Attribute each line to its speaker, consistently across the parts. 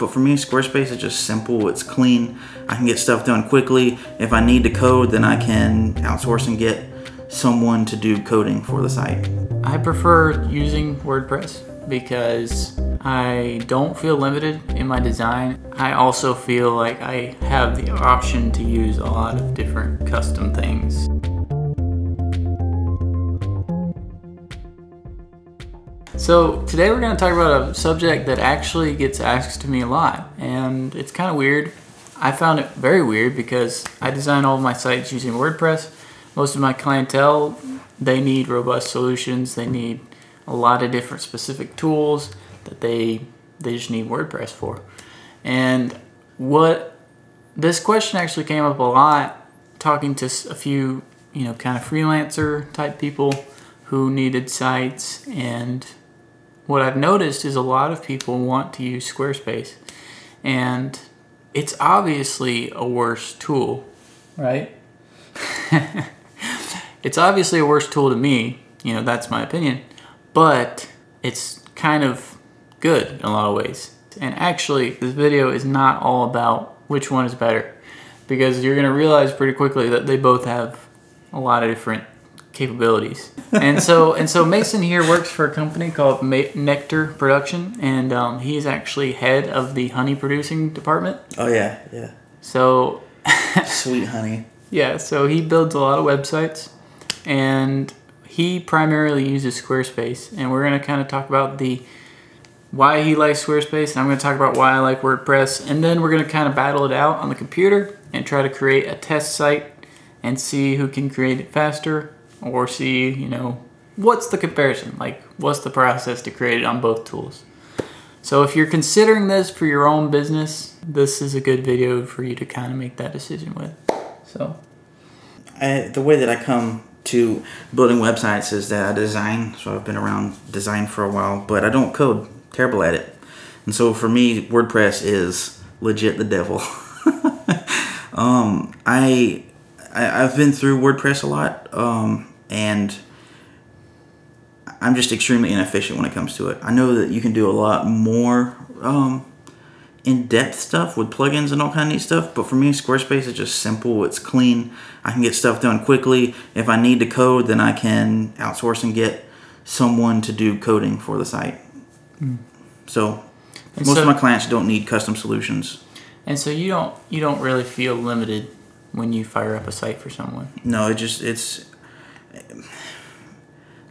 Speaker 1: But for me, Squarespace is just simple. It's clean. I can get stuff done quickly. If I need to code, then I can outsource and get someone to do coding for the site.
Speaker 2: I prefer using WordPress because I don't feel limited in my design. I also feel like I have the option to use a lot of different custom things. So today we're going to talk about a subject that actually gets asked to me a lot and it's kind of weird. I found it very weird because I design all of my sites using WordPress. Most of my clientele, they need robust solutions. They need a lot of different specific tools that they they just need WordPress for. And what this question actually came up a lot talking to a few, you know, kind of freelancer type people who needed sites and what I've noticed is a lot of people want to use Squarespace and it's obviously a worse tool, right? it's obviously a worse tool to me, you know, that's my opinion, but it's kind of good in a lot of ways. And actually, this video is not all about which one is better because you're gonna realize pretty quickly that they both have a lot of different capabilities. and so and so Mason here works for a company called Nectar Production, and um, he's actually head of the honey producing department.
Speaker 1: Oh yeah, yeah.
Speaker 2: So
Speaker 1: sweet honey.
Speaker 2: Yeah, so he builds a lot of websites, and he primarily uses Squarespace, and we're gonna kind of talk about the why he likes Squarespace, and I'm gonna talk about why I like WordPress, and then we're gonna kind of battle it out on the computer and try to create a test site and see who can create it faster or see, you know, what's the comparison? Like, what's the process to create it on both tools? So if you're considering this for your own business, this is a good video for you to kind of make that decision with. So,
Speaker 1: I, the way that I come to building websites is that I design. So I've been around design for a while, but I don't code. Terrible at it. And so for me, WordPress is legit the devil. um, I, I have been through WordPress a lot. Um, and I'm just extremely inefficient when it comes to it. I know that you can do a lot more um, in-depth stuff with plugins and all kind of neat stuff, but for me, Squarespace is just simple. It's clean. I can get stuff done quickly. If I need to code, then I can outsource and get someone to do coding for the site. Mm. So and most so, of my clients don't need custom solutions.
Speaker 2: And so you don't you don't really feel limited when you fire up a site for someone.
Speaker 1: No, it just it's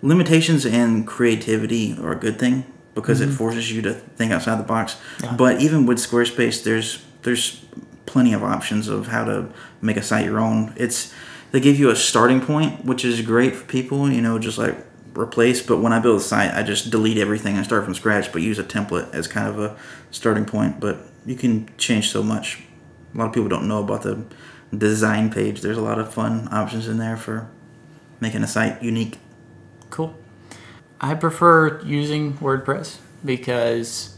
Speaker 1: limitations and creativity are a good thing because mm-hmm. it forces you to think outside the box. Yeah. But even with Squarespace, there's there's plenty of options of how to make a site your own. It's they give you a starting point, which is great for people. You know, just like replace. But when I build a site, I just delete everything and start from scratch, but use a template as kind of a starting point. But you can change so much. A lot of people don't know about the design page. There's a lot of fun options in there for making a site unique.
Speaker 2: Cool. I prefer using WordPress because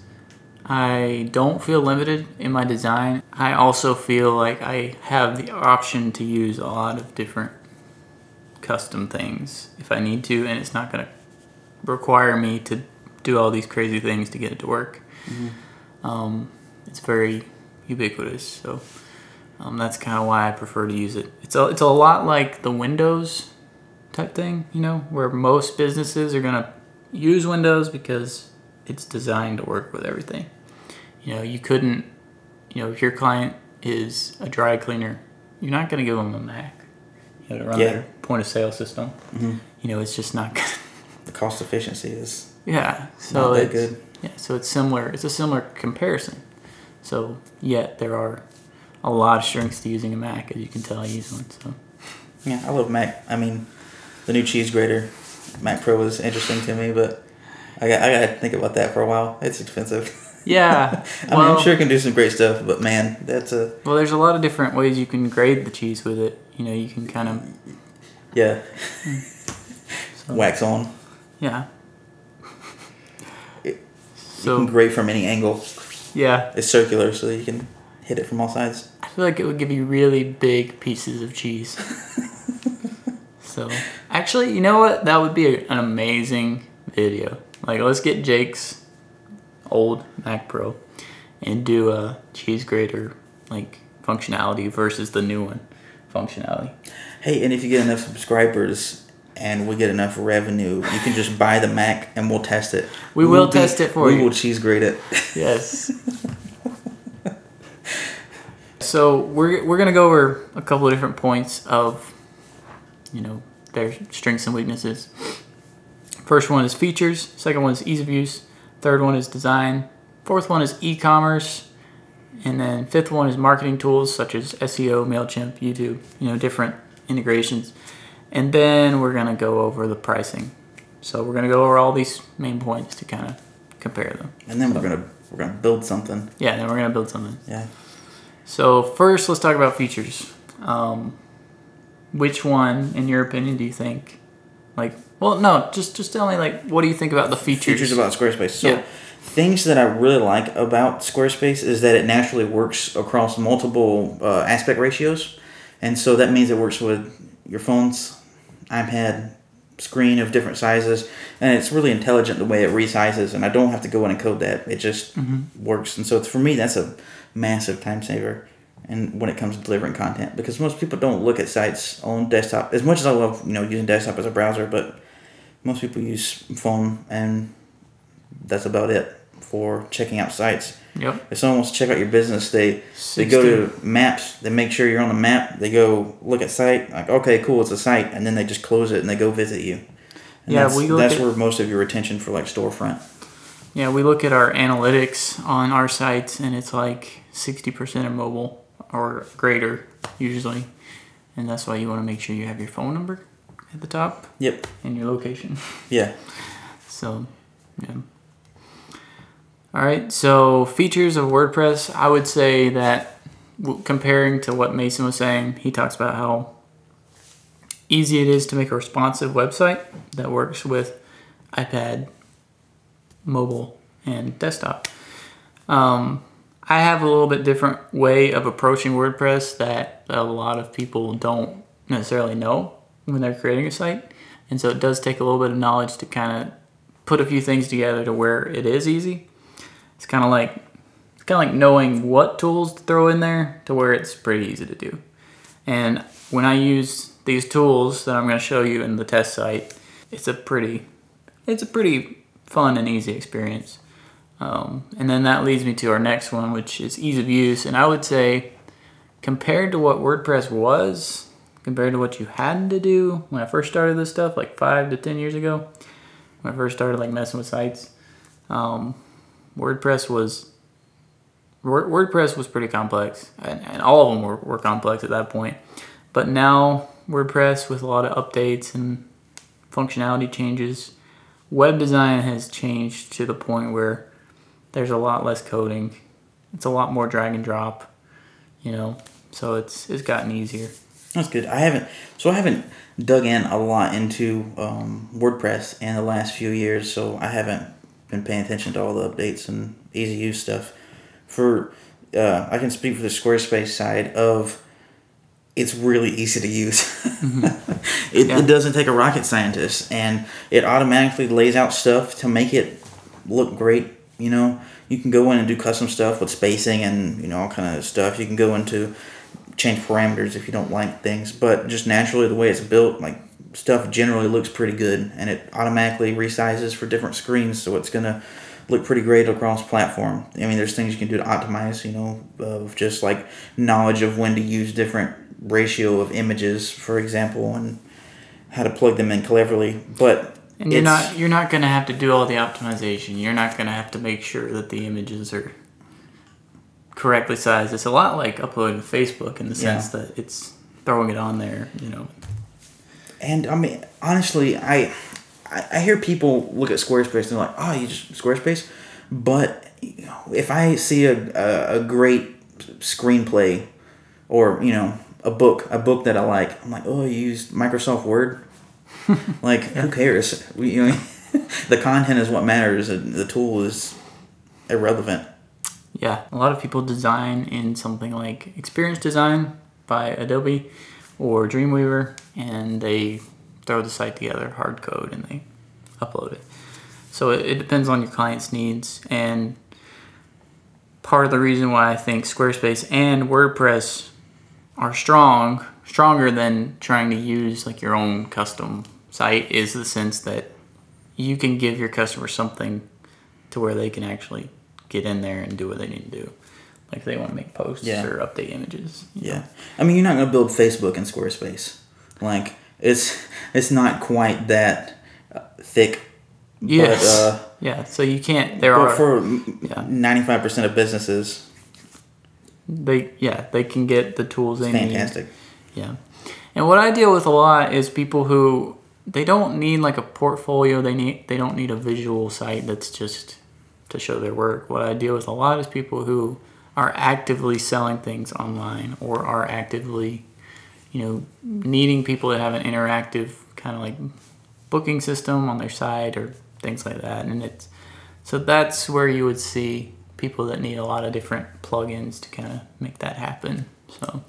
Speaker 2: I don't feel limited in my design. I also feel like I have the option to use a lot of different custom things if I need to, and it's not going to require me to do all these crazy things to get it to work. Mm-hmm. Um, it's very ubiquitous, so um, that's kind of why I prefer to use it. It's a, it's a lot like the Windows type thing, you know, where most businesses are going to use Windows because it's designed to work with everything. You know, you couldn't, you know, if your client is a dry cleaner, you're not going to give them a Mac. You know, to run yeah. their point of sale system. Mm-hmm. You know, it's just not good.
Speaker 1: The cost efficiency is
Speaker 2: yeah, so it's good. Yeah, so it's similar. It's a similar comparison. So yet there are a lot of strengths to using a Mac, as you can tell. I use one. So
Speaker 1: yeah, I love Mac. I mean, the new cheese grater Mac Pro was interesting to me, but I got I got to think about that for a while. It's expensive.
Speaker 2: Yeah,
Speaker 1: I well, mean, I'm sure it can do some great stuff, but man, that's a
Speaker 2: well. There's a lot of different ways you can grade the cheese with it. You know, you can kind of
Speaker 1: yeah so, wax on.
Speaker 2: Yeah.
Speaker 1: It, so, you can grate from any angle.
Speaker 2: Yeah.
Speaker 1: It's circular, so you can hit it from all sides.
Speaker 2: I feel like it would give you really big pieces of cheese. So actually, you know what? That would be an amazing video. Like, let's get Jake's old Mac Pro, and do a cheese grater like functionality versus the new one functionality.
Speaker 1: Hey, and if you get enough subscribers and we get enough revenue, you can just buy the Mac and we'll test it.
Speaker 2: We will test it for
Speaker 1: we
Speaker 2: you.
Speaker 1: We will cheese grate it.
Speaker 2: Yes. so we're we're gonna go over a couple of different points of, you know, their strengths and weaknesses. First one is features. Second one is ease of use. Third one is design. Fourth one is e-commerce. And then fifth one is marketing tools such as SEO, MailChimp, YouTube, you know, different integrations. And then we're going to go over the pricing. So we're going to go over all these main points to kind of compare them.
Speaker 1: And then we're going to we're going to build something.
Speaker 2: Yeah, then we're going to build something.
Speaker 1: Yeah.
Speaker 2: So first, let's talk about features. Um, which one, in your opinion, do you think? Like, well, no, just just tell me like, what do you think about the features?
Speaker 1: Features about Squarespace. So,
Speaker 2: Yeah.
Speaker 1: things that I really like about Squarespace is that it naturally works across multiple uh, aspect ratios, and so that means it works with your phone's iPad screen of different sizes, and it's really intelligent the way it resizes, and I don't have to go in and code that. It just works, and so it's, for me that's a massive time saver. And when it comes to delivering content, because most people don't look at sites on desktop as much as I love, you know, using desktop as a browser, but most people use phone and that's about it for checking out sites.
Speaker 2: Yep.
Speaker 1: If someone wants to check out your business, they they go to maps, they make sure you're on the map, they go look at site, like okay, cool, it's a site, and then they just close it and they go visit you. And
Speaker 2: Yeah,
Speaker 1: that's,
Speaker 2: we
Speaker 1: that's
Speaker 2: at-
Speaker 1: where most of your retention for like storefront.
Speaker 2: Yeah, we look at our analytics on our sites, and it's like sixty percent are mobile or greater usually, and that's why you want to make sure you have your phone number at the top
Speaker 1: Yep.
Speaker 2: and your location.
Speaker 1: Yeah.
Speaker 2: So, yeah. All right. So features of WordPress, I would say that comparing to what Mason was saying, he talks about how easy it is to make a responsive website that works with iPad, mobile, and desktop. Um, I have a little bit different way of approaching WordPress that a lot of people don't necessarily know when they're creating a site. And so it does take a little bit of knowledge to kind of put a few things together to where it is easy. It's kind of like it's kind of like knowing what tools to throw in there to where it's pretty easy to do. And when I use these tools that I'm going to show you in the test site, it's a pretty it's a pretty fun and easy experience. Um, and then that leads me to our next one, which is ease of use. And I would say, compared to what WordPress was, compared to what you had to do when I first started this stuff, like five to ten years ago, when I first started like messing with sites, um, WordPress was WordPress was pretty complex, and, and all of them were, were complex at that point. But now WordPress, with a lot of updates and functionality changes, web design has changed to the point where there's a lot less coding. It's a lot more drag and drop, you know. So it's it's gotten easier.
Speaker 1: That's good. I haven't so I haven't dug in a lot into um, WordPress in the last few years, so I haven't been paying attention to all the updates and easy use stuff. For uh, I can speak for the Squarespace side of it's really easy to use. it,
Speaker 2: Yeah.
Speaker 1: it doesn't take a rocket scientist, and it automatically lays out stuff to make it look great. You know, you can go in and do custom stuff with spacing and you know all kind of stuff. You can go into change parameters if you don't like things, but just naturally the way it's built, like stuff generally looks pretty good, and it automatically resizes for different screens, so it's gonna look pretty great across platform. I mean, there's things you can do to optimize, you know, of just like knowledge of when to use different ratio of images, for example, and how to plug them in cleverly. But
Speaker 2: And you're not you're not gonna have to do all the optimization. You're not gonna have to make sure that the images are correctly sized. It's a lot like uploading to Facebook in the sense that it's throwing it on there. You know,
Speaker 1: And I mean, honestly, I, I I hear people look at Squarespace and they're like, "Oh, you just Squarespace," but you know, if I see a, a, a great screenplay or you know a book a book that I like, I'm like, "Oh, you used Microsoft Word." like, who cares? We, you know, the content is what matters, and the tool is irrelevant.
Speaker 2: yeah, a lot of people design in something like Experience Design by Adobe or Dreamweaver, and they throw the site together, hard code, and they upload it. So it, it depends on your client's needs and part of the reason why I think Squarespace and WordPress are strong, stronger than trying to use like your own custom site is the sense that you can give your customer something to where they can actually get in there and do what they need to do. Like if they want to make posts
Speaker 1: Yeah.
Speaker 2: or update images.
Speaker 1: Yeah,
Speaker 2: know.
Speaker 1: I mean, you're not gonna build Facebook in Squarespace. Like it's it's not quite that uh, thick.
Speaker 2: Yes.
Speaker 1: But, uh,
Speaker 2: yeah. So you can't. There
Speaker 1: but
Speaker 2: are.
Speaker 1: for
Speaker 2: yeah.
Speaker 1: ninety five percent of businesses,
Speaker 2: they yeah they can get the tools they need.
Speaker 1: fantastic.
Speaker 2: Yeah. And what I deal with a lot is people who they don't need like a portfolio. They need they don't need a visual site that's just to show their work. What I deal with a lot is people who are actively selling things online or are actively, you know, needing people to have an interactive kind of like booking system on their site or things like that. And it's so that's where you would see people that need a lot of different plugins to kind of make that happen. So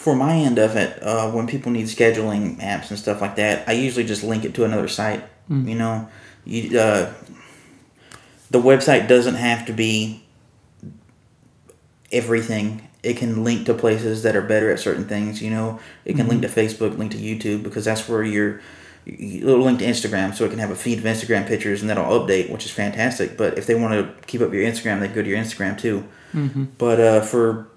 Speaker 1: For my end of it, uh, when people need scheduling apps and stuff like that, I usually just link it to another site. You know, you, uh, the website doesn't have to be everything. It can link to places that are better at certain things. You know, it can link to Facebook, link to YouTube because that's where you're. It'll link to Instagram, so it can have a feed of Instagram pictures, and that'll update, which is fantastic. But if they want to keep up your Instagram, they go to your Instagram too. But uh, for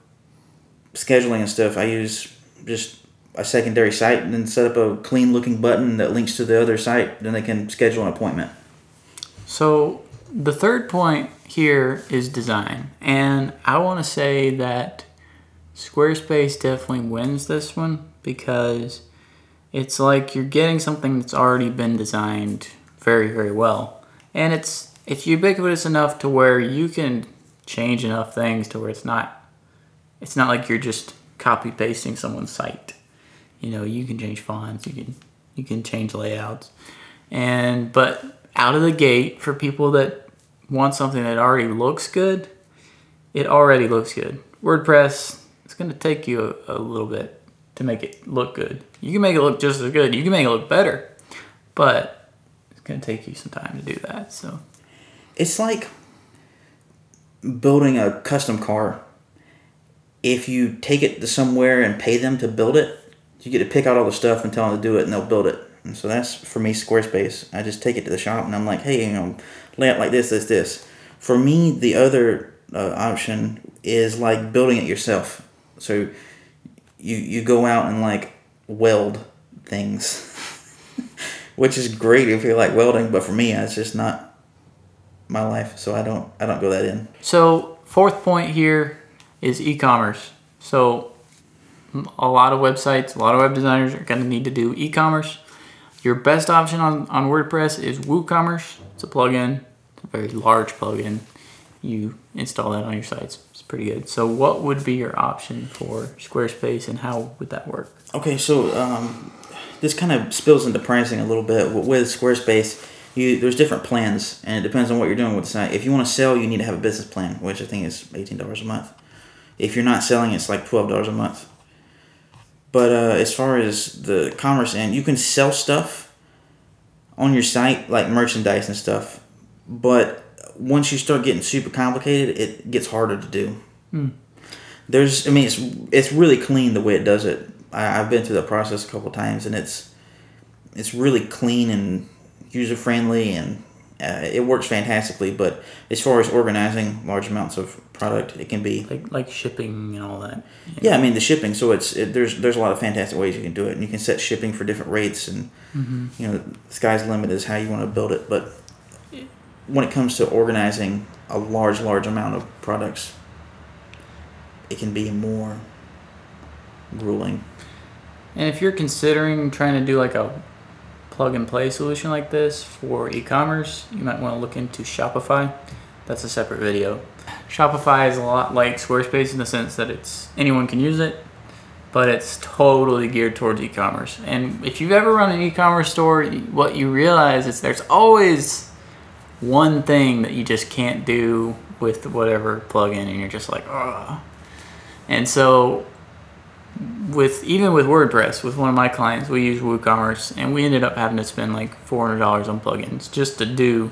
Speaker 1: scheduling and stuff, I use just a secondary site and then set up a clean looking button that links to the other site. Then they can schedule an appointment.
Speaker 2: So the third point here is design, and I want to say that Squarespace definitely wins this one because it's like you're getting something that's already been designed very very well, and it's it's ubiquitous enough to where you can change enough things to where it's not it's not like you're just copy pasting someone's site. You know, you can change fonts, you can you can change layouts. And but out of the gate for people that want something that already looks good, it already looks good. WordPress, it's going to take you a, a little bit to make it look good. You can make it look just as good. You can make it look better, but it's going to take you some time to do that. So
Speaker 1: It's like building a custom car. If you take it to somewhere and pay them to build it, you get to pick out all the stuff and tell them to do it, and they'll build it. And so that's for me Squarespace. I just take it to the shop and I'm like, hey, you know, lay out like this, this, this. For me, the other uh, option is like building it yourself. So you you go out and like weld things, which is great if you like welding. But for me, it's just not my life, so I don't I don't go that in.
Speaker 2: So, fourth point here is e-commerce. So, a lot of websites, a lot of web designers are going to need to do e-commerce. Your best option on, on WordPress is WooCommerce. It's a plugin, it's a very large plugin. You install that on your sites. It's pretty good. So, what would be your option for Squarespace, and how would that work?
Speaker 1: Okay, so um, this kind of spills into pricing a little bit. With- Squarespace, you there's different plans, and it depends on what you're doing with the site. If you want to sell, you need to have a business plan, which I think is eighteen dollars a month. If you're not selling, it's like twelve dollars a month. But uh, as far as the commerce end, you can sell stuff on your site, like merchandise and stuff. But once you start getting super complicated, it gets harder to do. There's, I mean, it's it's really clean the way it does it. I, I've been through the process a couple times, and it's it's really clean and user friendly, and uh, it works fantastically. But as far as organizing large amounts of product, it can be
Speaker 2: Like like shipping and all that.
Speaker 1: yeah, I mean the shipping. So it's it, there's there's a lot of fantastic ways you can do it, and you can set shipping for different rates, and mm-hmm. you know the sky's the limit is how you want to build it. But when it comes to organizing a large large amount of products, it can be more grueling.
Speaker 2: And if you're considering trying to do like a plug and play solution like this for e-commerce, you might want to look into Shopify. That's a separate video. Shopify is a lot like Squarespace in the sense that it's anyone can use it, but it's totally geared towards e-commerce. And if you've ever run an e-commerce store, what you realize is there's always one thing that you just can't do with whatever plugin, and you're just like, oh. And so with even with WordPress, with one of my clients, we use WooCommerce, and we ended up having to spend like four hundred dollars on plugins just to do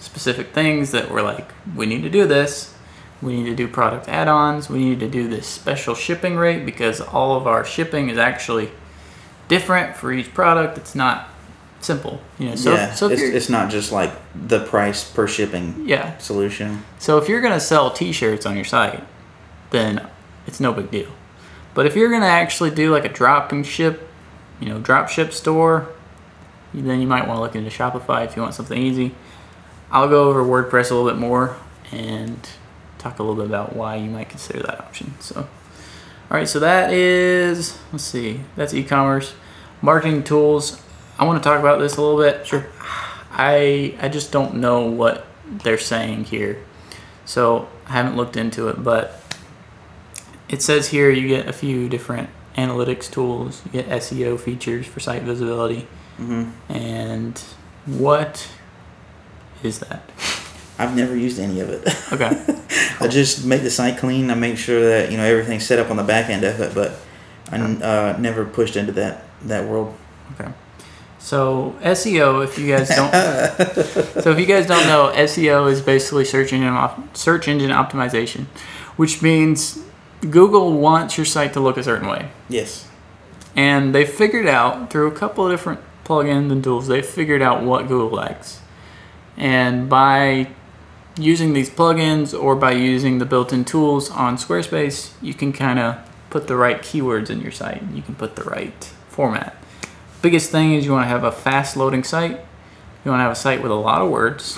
Speaker 2: specific things that were like, we need to do this. We need to do product add-ons. We need to do this special shipping rate because all of our shipping is actually different for each product. It's not simple, you know. So,
Speaker 1: yeah,
Speaker 2: so
Speaker 1: it's, it's not just like the price per shipping
Speaker 2: yeah.
Speaker 1: solution.
Speaker 2: So if you're gonna sell T-shirts on your site, then it's no big deal. But if you're gonna actually do like a drop and ship, you know, drop ship store, then you might want to look into Shopify if you want something easy. I'll go over WordPress a little bit more and talk a little bit about why you might consider that option. So, all right, so that is let's see, that's e-commerce, marketing tools. I want to talk about this a little bit.
Speaker 1: Sure.
Speaker 2: I I just don't know what they're saying here. So I haven't looked into it, but it says here you get a few different analytics tools. You get SEO features for site visibility.
Speaker 1: hmm
Speaker 2: And what is that?
Speaker 1: I've never used any of it.
Speaker 2: Okay.
Speaker 1: I just make the site clean. I make sure that you know everything's set up on the back end of it, but I uh, never pushed into that that world.
Speaker 2: Okay. So SEO, if you guys don't, so if you guys don't know, SEO is basically search engine op- search engine optimization, which means Google wants your site to look a certain way.
Speaker 1: Yes.
Speaker 2: And they figured out through a couple of different plugins and tools, they figured out what Google likes. And by using these plugins or by using the built-in tools on Squarespace, you can kind of put the right keywords in your site. You can put the right format. Biggest thing is you want to have a fast loading site. You want to have a site with a lot of words.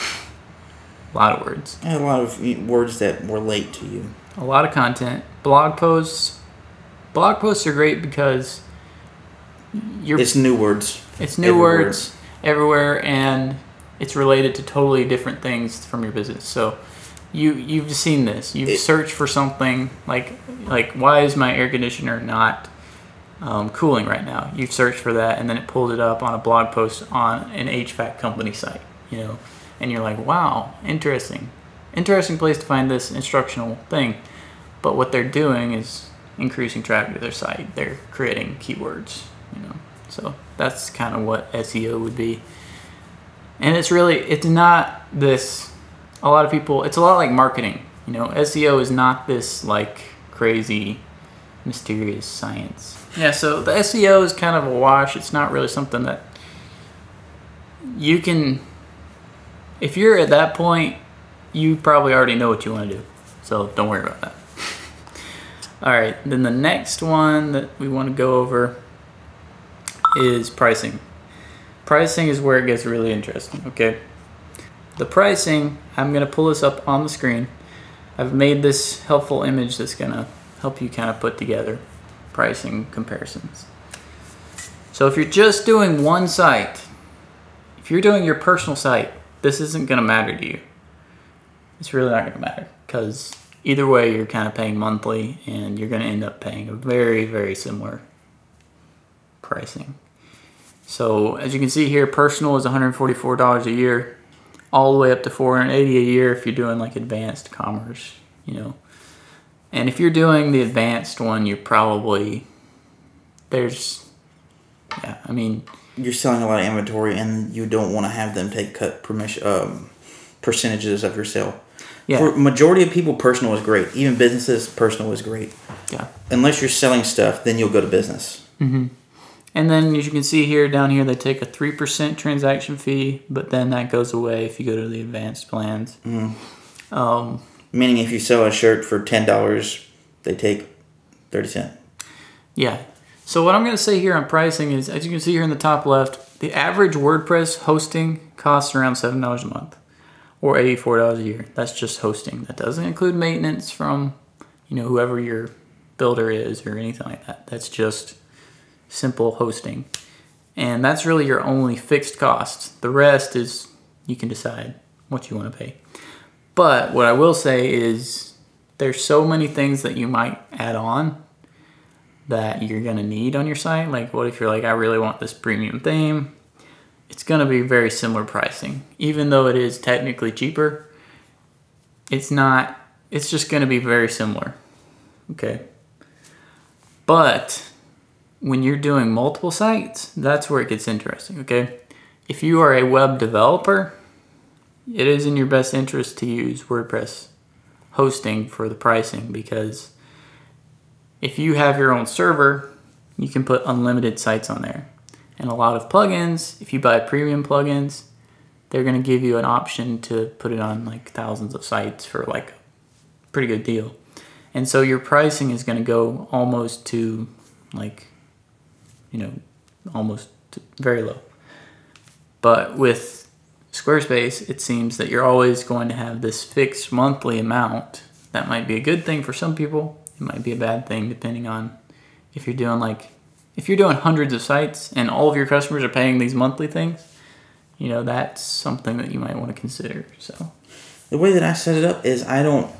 Speaker 2: a lot of words.
Speaker 1: Had a lot of words that relate to you.
Speaker 2: a lot of content. Blog posts. Blog posts are great because you're
Speaker 1: It's new words.
Speaker 2: It's new
Speaker 1: everywhere.
Speaker 2: words everywhere, and it's related to totally different things from your business. So, you you've seen this. You've
Speaker 1: It-
Speaker 2: searched for something like like why is my air conditioner not um, cooling right now? You've searched for that, and then it pulled it up on a blog post on an HVAC company site. You know, and you're like, wow, interesting, interesting place to find this instructional thing. But what they're doing is increasing traffic to their site. They're creating keywords, you know. So that's kind of what SEO would be. And it's really it's not this a lot of people it's a lot like marketing. You know, SEO is not this like crazy mysterious science. Yeah, so the SEO is kind of a wash. It's not really something that you can if you're at that point, you probably already know what you want to do. So don't worry about that. All right, then the next one that we want to go over is pricing. Pricing is where it gets really interesting, okay? The pricing, I'm going to pull this up on the screen. I've made this helpful image that's going to help you kind of put together pricing comparisons. So if you're just doing one site, if you're doing your personal site, this isn't going to matter to you. It's really not to matter because either way, you're kind of paying monthly and you're going to end up paying a very, very similar pricing. So as you can see here, personal is $144 a year, all the way up to 480 a year if you're doing like advanced commerce, you know. And if you're doing the advanced one, you're probably there's yeah, I mean,
Speaker 1: You're selling a lot of inventory, and you don't want to have them take cut permission um, percentages of your sale.
Speaker 2: yeah.
Speaker 1: For majority of people, personal is great. Even businesses, personal is great.
Speaker 2: yeah.
Speaker 1: Unless you're selling stuff, then you'll go to business.
Speaker 2: And then as you can see here down here they take a 3% transaction fee, but then that goes away if you go to the advanced plans. Um,
Speaker 1: Meaning, if you sell a shirt for ten dollars, they take thirty cent.
Speaker 2: Yeah. So what I'm going to say here on pricing is, as you can see here in the top left, the average WordPress hosting costs around seven dollars a month, or eighty-four dollars a year. That's just hosting. That doesn't include maintenance from, you know, whoever your builder is or anything like that. That's just simple hosting, and that's really your only fixed cost. The rest is you can decide what you want to pay. But what I will say is, there's so many things that you might add on that you're gonna need on your site. Like, what if you're like, I really want this premium theme? It's gonna be very similar pricing, even though it is technically cheaper. It's not. It's just gonna be very similar. Okay. But when you're doing multiple sites, that's where it gets interesting. Okay. If you are a web developer, it is in your best interest to use WordPress hosting for the pricing because if you have your own server, you can put unlimited sites on there. And a lot of plugins, if you buy premium plugins, they're going to give you an option to put it on like thousands of sites for like a pretty good deal. And so your pricing is going to go almost to like, you know, almost very low. But with Squarespace, it seems that you're always going to have this fixed monthly amount. That might be a good thing for some people. It might be a bad thing depending on if you're doing like if you're doing hundreds of sites and all of your customers are paying these monthly things, you know, that's something that you might want to consider. So
Speaker 1: the way that I set it up is I don't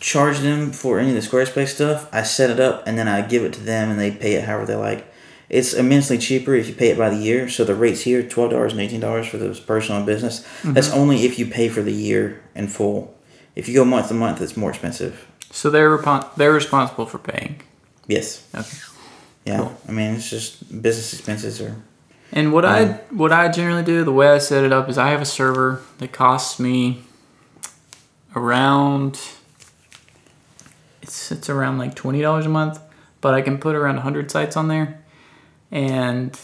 Speaker 1: charge them for any of the Squarespace stuff. I set it up and then I give it to them and they pay it however they like. It's immensely cheaper if you pay it by the year. So the rates here twelve dollars and eighteen dollars for those personal and business. Mm-hmm. That's only if you pay for the year in full. If you go month to month, it's more expensive.
Speaker 2: So they're rep- they're responsible for paying.
Speaker 1: Yes. Okay. Yeah. Cool. I mean, it's just business expenses or.
Speaker 2: And what um, I what I generally do, the way I set it up is I have a server that costs me around it's it's around like twenty dollars a month, but I can put around hundred sites on there, and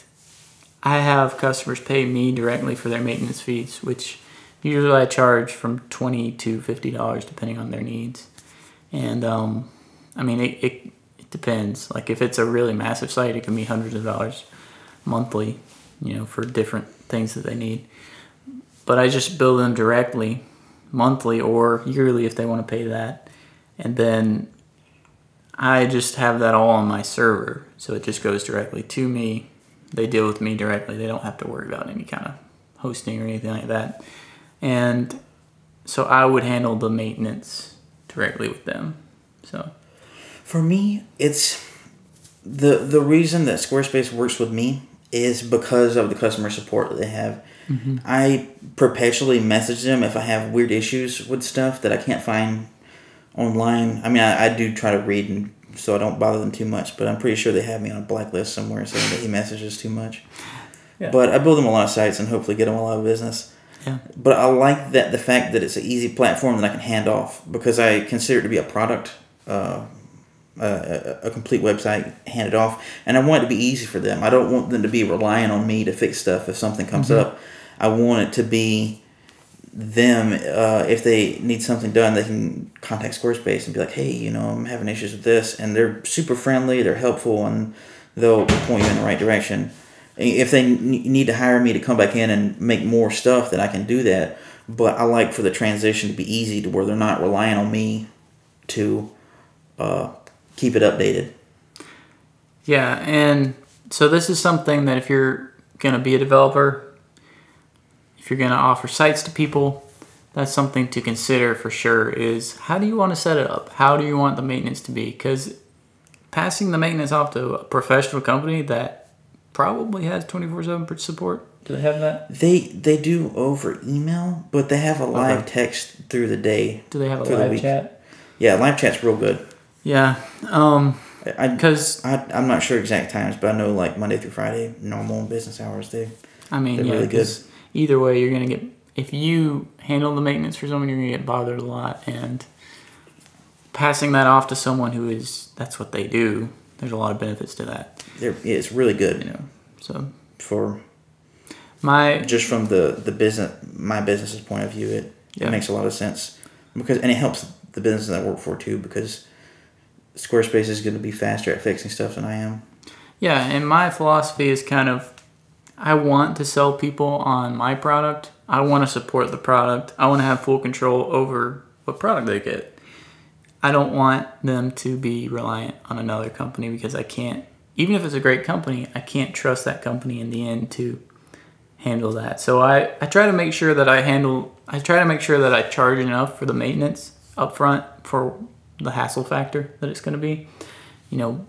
Speaker 2: I have customers pay me directly for their maintenance fees, which usually I charge from twenty to fifty dollars depending on their needs, and um, I mean it, it it depends. Like if it's a really massive site, it can be hundreds of dollars monthly, you know, for different things that they need. But I just bill them directly monthly or yearly if they want to pay that. And then I just have that all on my server. So it just goes directly to me. They deal with me directly. They don't have to worry about any kind of hosting or anything like that. And so I would handle the maintenance directly with them. So
Speaker 1: for me, it's the the reason that Squarespace works with me is because of the customer support that they have. Mm-hmm. I perpetually message them if I have weird issues with stuff that I can't find online. I mean, I, I do try to read and so I don't bother them too much, but I'm pretty sure they have me on a blacklist somewhere saying that he messages too much. Yeah. But I build them a lot of sites and hopefully get them a lot of business. Yeah. But I like that the fact that it's an easy platform that I can hand off because I consider it to be a product, uh, a, a complete website handed off, and I want it to be easy for them. I don't want them to be relying on me to fix stuff if something comes mm-hmm. up. I want it to be them uh, if they need something done they can contact squarespace and be like hey you know i'm having issues with this and they're super friendly they're helpful and they'll point you in the right direction. If they need to hire me to come back in and make more stuff then i can do that but i like for the transition to be easy to where they're not relying on me to uh, keep it updated.
Speaker 2: Yeah and so this is something that if you're going to be a developer if you're going to offer sites to people, that's something to consider for sure is how do you want to set it up? How do you want the maintenance to be? Because passing the maintenance off to a professional company that probably has 24-7 support, do they have that?
Speaker 1: They they do over email, but they have a live okay. text through the day.
Speaker 2: Do they have a live chat?
Speaker 1: Yeah, live chat's real good.
Speaker 2: Yeah. Um, because
Speaker 1: I, I, am not sure exact times, but I know like Monday through Friday, normal business hours. They,
Speaker 2: I mean, they're yeah, really good either way, you're gonna get if you handle the maintenance for someone, you're gonna get bothered a lot, and passing that off to someone who is that's what they do. There's a lot of benefits to that.
Speaker 1: They're, it's really good.
Speaker 2: You know, so
Speaker 1: for
Speaker 2: my
Speaker 1: just from the the business my business's point of view, it, yeah. it makes a lot of sense because and it helps the business that I work for too because Squarespace is going to be faster at fixing stuff than I am.
Speaker 2: Yeah, and my philosophy is kind of I want to sell people on my product. I want to support the product. I want to have full control over what product they get. I don't want them to be reliant on another company because I can't, even if it's a great company, I can't trust that company in the end to handle that. So I, I try to make sure that I handle, I try to make sure that I charge enough for the maintenance upfront for the hassle factor that it's going to be. You know,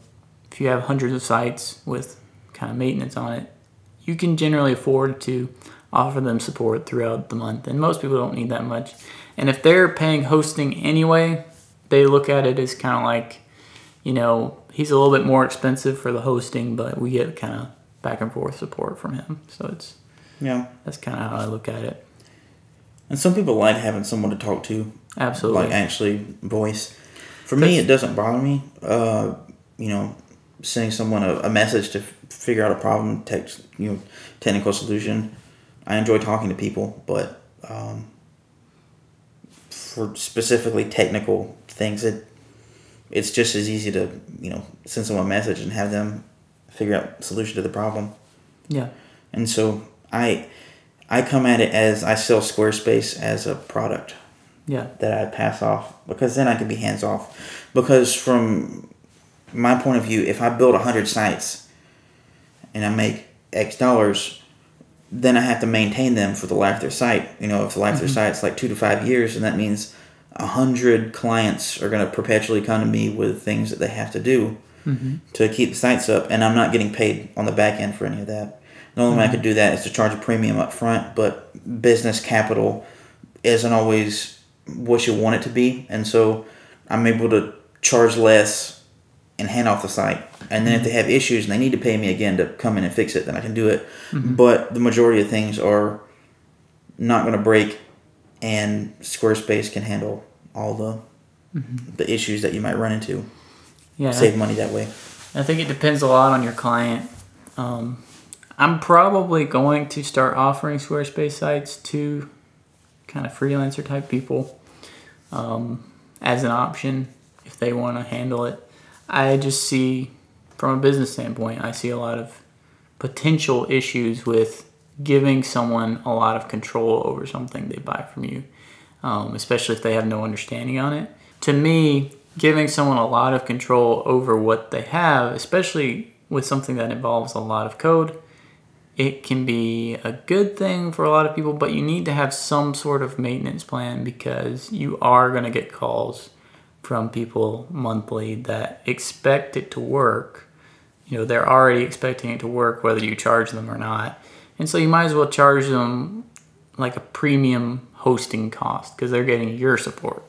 Speaker 2: if you have hundreds of sites with kind of maintenance on it, you can generally afford to offer them support throughout the month. And most people don't need that much. And if they're paying hosting anyway, they look at it as kind of like, you know, he's a little bit more expensive for the hosting, but we get kind of back and forth support from him. So it's
Speaker 1: yeah,
Speaker 2: that's kind of how I look at it.
Speaker 1: And some people like having someone to talk to,
Speaker 2: Absolutely.
Speaker 1: like actually voice. For me, it doesn't bother me. Uh, you know, sending someone a, a message to f- figure out a problem, text, you know, technical solution. I enjoy talking to people, but um, for specifically technical things, it it's just as easy to you know send someone a message and have them figure out a solution to the problem.
Speaker 2: yeah.
Speaker 1: And so I I come at it as I sell Squarespace as a product
Speaker 2: Yeah.
Speaker 1: that I pass off because then I can be hands off. Because from my point of view, if I build hundred sites and I make X dollars, then I have to maintain them for the life of their site. You know, if the life of their mm-hmm. site's like two to five years, and that means a hundred clients are going to perpetually come to me with things that they have to do mm-hmm. to keep the sites up, and I'm not getting paid on the back end for any of that. The only way I mm-hmm. could do that is to charge a premium up front, but business capital isn't always what you want it to be, and so I'm able to charge less and hand off the site. And then if they have issues and they need to pay me again to come in and fix it, then I can do it. But the majority of things are not going to break, and Squarespace can handle all the the issues that you might run into.
Speaker 2: Yeah.
Speaker 1: Save money that way.
Speaker 2: I think it depends a lot on your client. Um, I'm probably going to start offering Squarespace sites to kind of freelancer type people um, as an option if they want to handle it. I just see, from a business standpoint, I see a lot of potential issues with giving someone a lot of control over something they buy from you, um, especially if they have no understanding on it. To me, giving someone a lot of control over what they have, especially with something that involves a lot of code, it can be a good thing for a lot of people, but you need to have some sort of maintenance plan because you are going to get calls from people monthly that expect it to work. You know, they're already expecting it to work whether you charge them or not. And so you might as well charge them like a premium hosting cost because they're getting your support.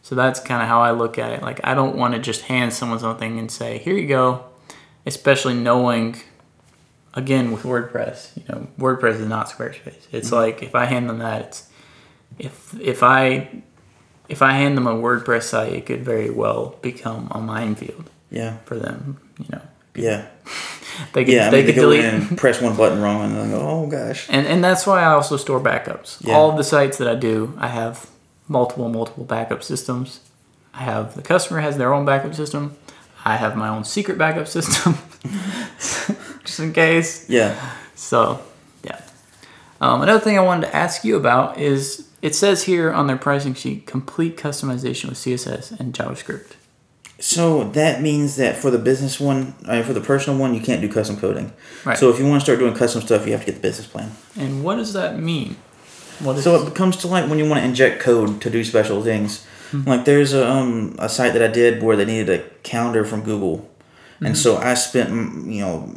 Speaker 2: So that's kind of how I look at it. Like, I don't want to just hand someone something and say, here you go, especially knowing, again, with WordPress, you know, WordPress is not Squarespace. It's mm-hmm. like if I hand them that, it's if if I if I hand them a WordPress site, it could very well become a minefield
Speaker 1: Yeah.
Speaker 2: for them. You know,
Speaker 1: Yeah.
Speaker 2: they could
Speaker 1: Yeah. I
Speaker 2: they
Speaker 1: mean, they
Speaker 2: could delete.
Speaker 1: and press one button wrong and then go, oh gosh.
Speaker 2: And and that's why I also store backups.
Speaker 1: Yeah.
Speaker 2: All of the sites that I do, I have multiple multiple backup systems. I have the customer has their own backup system. I have my own secret backup system, just in case.
Speaker 1: Yeah.
Speaker 2: So, yeah. Um, another thing I wanted to ask you about is it says here on their pricing sheet, complete customization with CSS and JavaScript.
Speaker 1: So that means that for the business one, I mean, for the personal one, you can't do custom coding.
Speaker 2: Right.
Speaker 1: So if you want to start doing custom stuff, you have to get the business plan.
Speaker 2: And what does that mean? What is
Speaker 1: So it comes to like when you want to inject code to do special things. Like there's a um a site that I did where they needed a calendar from Google, and so I spent mm, you know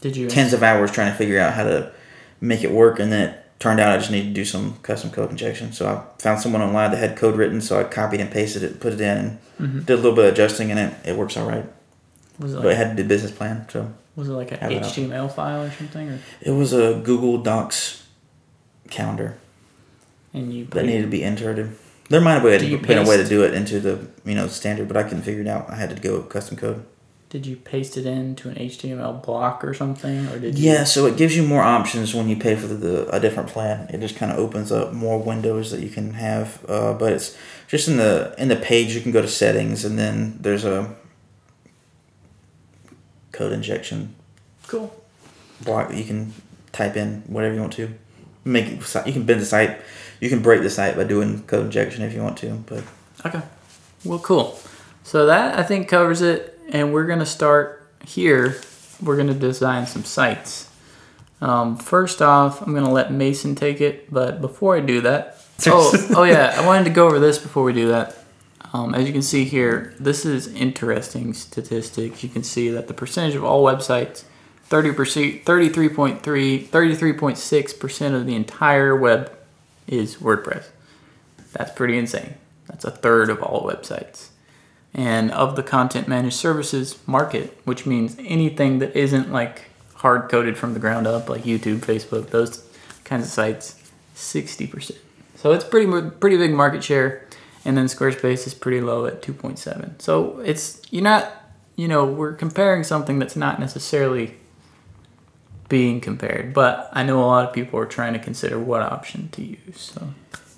Speaker 2: did you
Speaker 1: tens of hours trying to figure out how to make it work, and then it turned out I just needed to do some custom code injection. So I found someone online that had code written, so I copied and pasted it, put it in, and did a little bit of adjusting, and it it works all right.
Speaker 2: was it
Speaker 1: But it had to do business plan, so
Speaker 2: was it like an
Speaker 1: I don't know.
Speaker 2: HTML file or something? Or,
Speaker 1: it was a Google Docs calendar.
Speaker 2: and you
Speaker 1: that needed to be inserted. There might have been,
Speaker 2: Do you
Speaker 1: been a way to do it into the you know standard, but I couldn't figure it out. I had to go custom code.
Speaker 2: Did you paste it into an HTML block or something, or did you?
Speaker 1: Yeah, so it gives you more options when you pay for the, the a different plan. It just kind of opens up more windows that you can have. Uh, but it's just in the in the page you can go to settings, and then there's a code injection
Speaker 2: Cool.
Speaker 1: block that you can type in whatever you want to. Make it, you can bend the site. You can break the site by doing code injection if you want to, but
Speaker 2: Okay. Well, cool. So that I think covers it, and we're gonna start here. We're gonna design some sites. Um, first off, I'm gonna let Mason take it, but before I do that, oh, oh yeah, I wanted to go over this before we do that. Um, as you can see here, this is interesting statistics. You can see that the percentage of all websites, 30%, 33.3, 33.6% of the entire web is WordPress. That's pretty insane. That's a third of all websites. And of the content managed services market, which means anything that isn't like hard coded from the ground up, like YouTube, Facebook, those kinds of sites, sixty percent. So it's pretty pretty big market share, and then Squarespace is pretty low at two point seven. So it's you're not you know we're comparing something that's not necessarily being compared, but I know a lot of people are trying to consider what option to use. So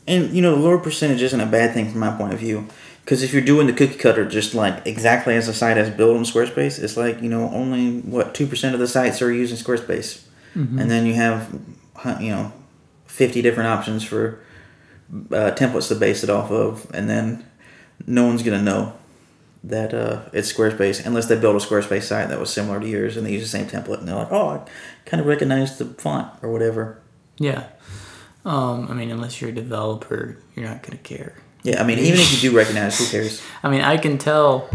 Speaker 1: And you know, the lower percentage isn't a bad thing from my point of view, because if you're doing the cookie cutter just like exactly as the site has built on Squarespace, it's like you know only what two percent of the sites are using Squarespace, and then you have you know fifty different options for uh, templates to base it off of, and then no one's gonna know that uh, it's Squarespace unless they build a Squarespace site that was similar to yours and they use the same template, and they're like, oh, I kind of recognize the font or whatever.
Speaker 2: yeah, um, I mean unless you're a developer, you're not gonna care.
Speaker 1: Yeah, I mean, even if you do recognize, who cares?
Speaker 2: I mean, I can tell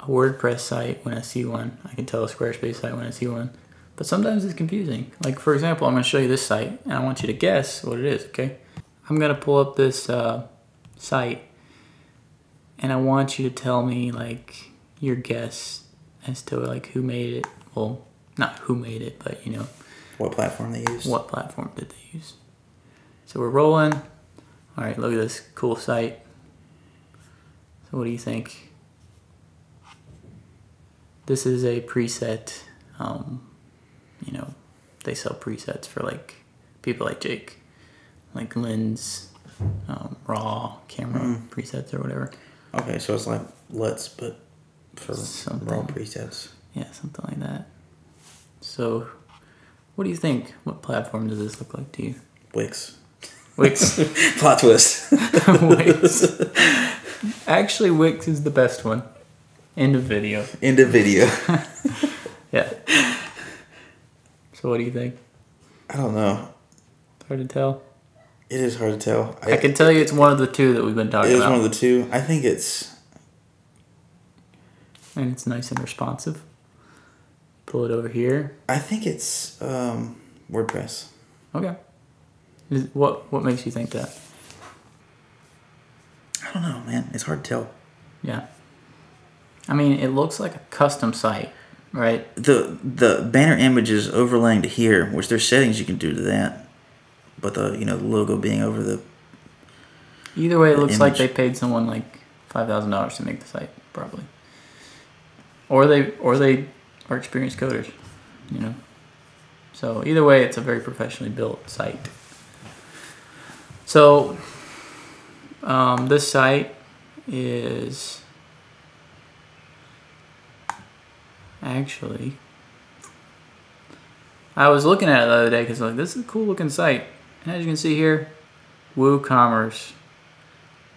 Speaker 2: a WordPress site when I see one. I can tell a Squarespace site when I see one. But sometimes it's confusing. Like, for example, I'm going to show you this site, and I want you to guess what it is, okay? I'm going to pull up this uh, site, and I want you to tell me, like, your guess as to, like, who made it. Well, not who made it, but, you know,
Speaker 1: What platform they use?
Speaker 2: what platform did they use? So we're rolling. All right, look at this cool site. So what do you think? This is a preset. Um, you know, they sell presets for like people like Jake, like lens, um, raw camera presets or whatever.
Speaker 1: Okay, so it's like Let's, but for
Speaker 2: Something.
Speaker 1: raw presets.
Speaker 2: Yeah, something like that. So, what do you think? What platform does this look like to you?
Speaker 1: Wix.
Speaker 2: Wix.
Speaker 1: Plot twist.
Speaker 2: Wix. Actually, Wix is the best one. End of video.
Speaker 1: End of video.
Speaker 2: Yeah. So, what do you think?
Speaker 1: I don't know.
Speaker 2: Hard to tell.
Speaker 1: It is hard to tell.
Speaker 2: I can tell you it's one of the two that we've been
Speaker 1: It
Speaker 2: talking
Speaker 1: is
Speaker 2: about.
Speaker 1: one of the two. I think it's.
Speaker 2: and it's nice and responsive. Pull it over here.
Speaker 1: I think it's um, WordPress.
Speaker 2: Okay. Is, what what makes you think that?
Speaker 1: I don't know, man. It's hard to tell.
Speaker 2: Yeah. I mean, it looks like a custom site, right?
Speaker 1: The the banner image is overlaying to here, which there's settings you can do to that. But the you know the logo being over the
Speaker 2: Either way, it looks like they paid someone like five thousand dollars to make the site, probably. Or they or they are experienced coders, you know. So either way, it's a very professionally built site. So um, this site is actually. I was looking at it the other day because like this is a cool looking site, and as you can see here, WooCommerce,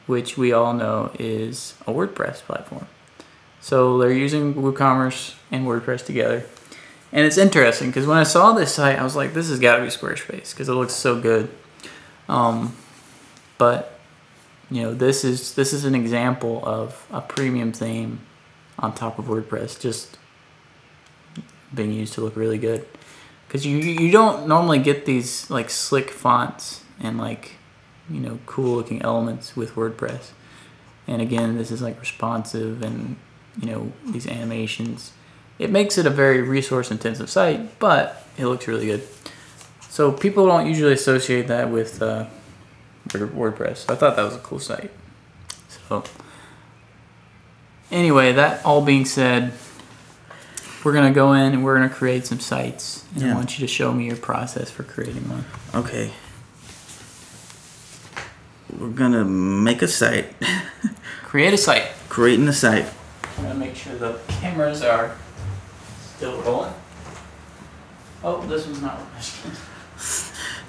Speaker 2: which we all know is a WordPress platform. So they're using WooCommerce and WordPress together. And it's interesting because when I saw this site, I was like, this has got to be Squarespace because it looks so good. Um, but you know, this is this is an example of a premium theme on top of WordPress just being used to look really good. Because you you don't normally get these like slick fonts and like you know cool looking elements with WordPress. And again, this is like responsive and you know these animations. It makes it a very resource intensive site, but it looks really good. So people don't usually associate that with uh, Word- WordPress. I thought that was a cool site. So anyway, that all being said, we're gonna go in and we're gonna create some sites, and I want you to show me your process for creating one.
Speaker 1: okay. We're gonna make a site,
Speaker 2: Create a site.
Speaker 1: creating a site.
Speaker 2: I'm gonna make sure the cameras are still rolling. Oh, this one's not rolling.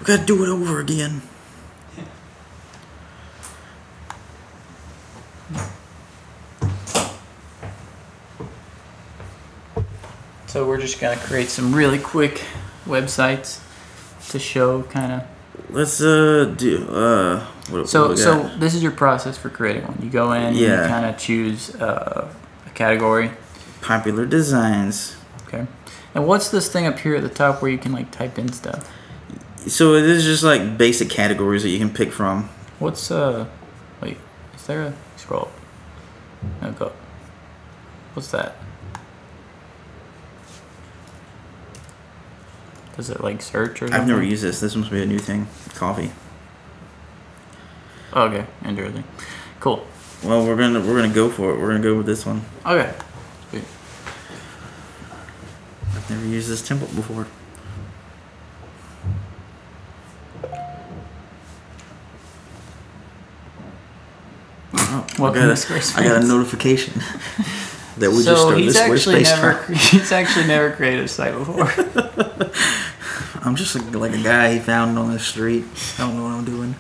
Speaker 1: We gotta do it over again.
Speaker 2: So we're just gonna create some really quick websites to show kind of.
Speaker 1: Let's uh do uh. What,
Speaker 2: So
Speaker 1: what
Speaker 2: so this is your process for creating one. You go in, and
Speaker 1: Yeah.
Speaker 2: you kind of choose uh, a category.
Speaker 1: popular designs.
Speaker 2: Okay. And what's this thing up here at the top where you can like type in stuff?
Speaker 1: So it is just like basic categories that you can pick from.
Speaker 2: What's uh? Wait, is there a scroll? up. No, go. What's that? Does it like search or?
Speaker 1: I've never used this. This must be a new thing. Coffee.
Speaker 2: Oh, okay, interesting. Cool.
Speaker 1: Well, we're gonna we're gonna go for it. We're gonna go with this one.
Speaker 2: Okay. Sweet.
Speaker 1: I've never used this template before. Oh, I
Speaker 2: Welcome
Speaker 1: got,
Speaker 2: to
Speaker 1: a,
Speaker 2: Squarespace.
Speaker 1: I got a notification that we just started
Speaker 2: he's
Speaker 1: this
Speaker 2: actually
Speaker 1: Squarespace
Speaker 2: never he's actually never created a site before.
Speaker 1: I'm just like, like a guy he found on the street. I don't know what I'm doing.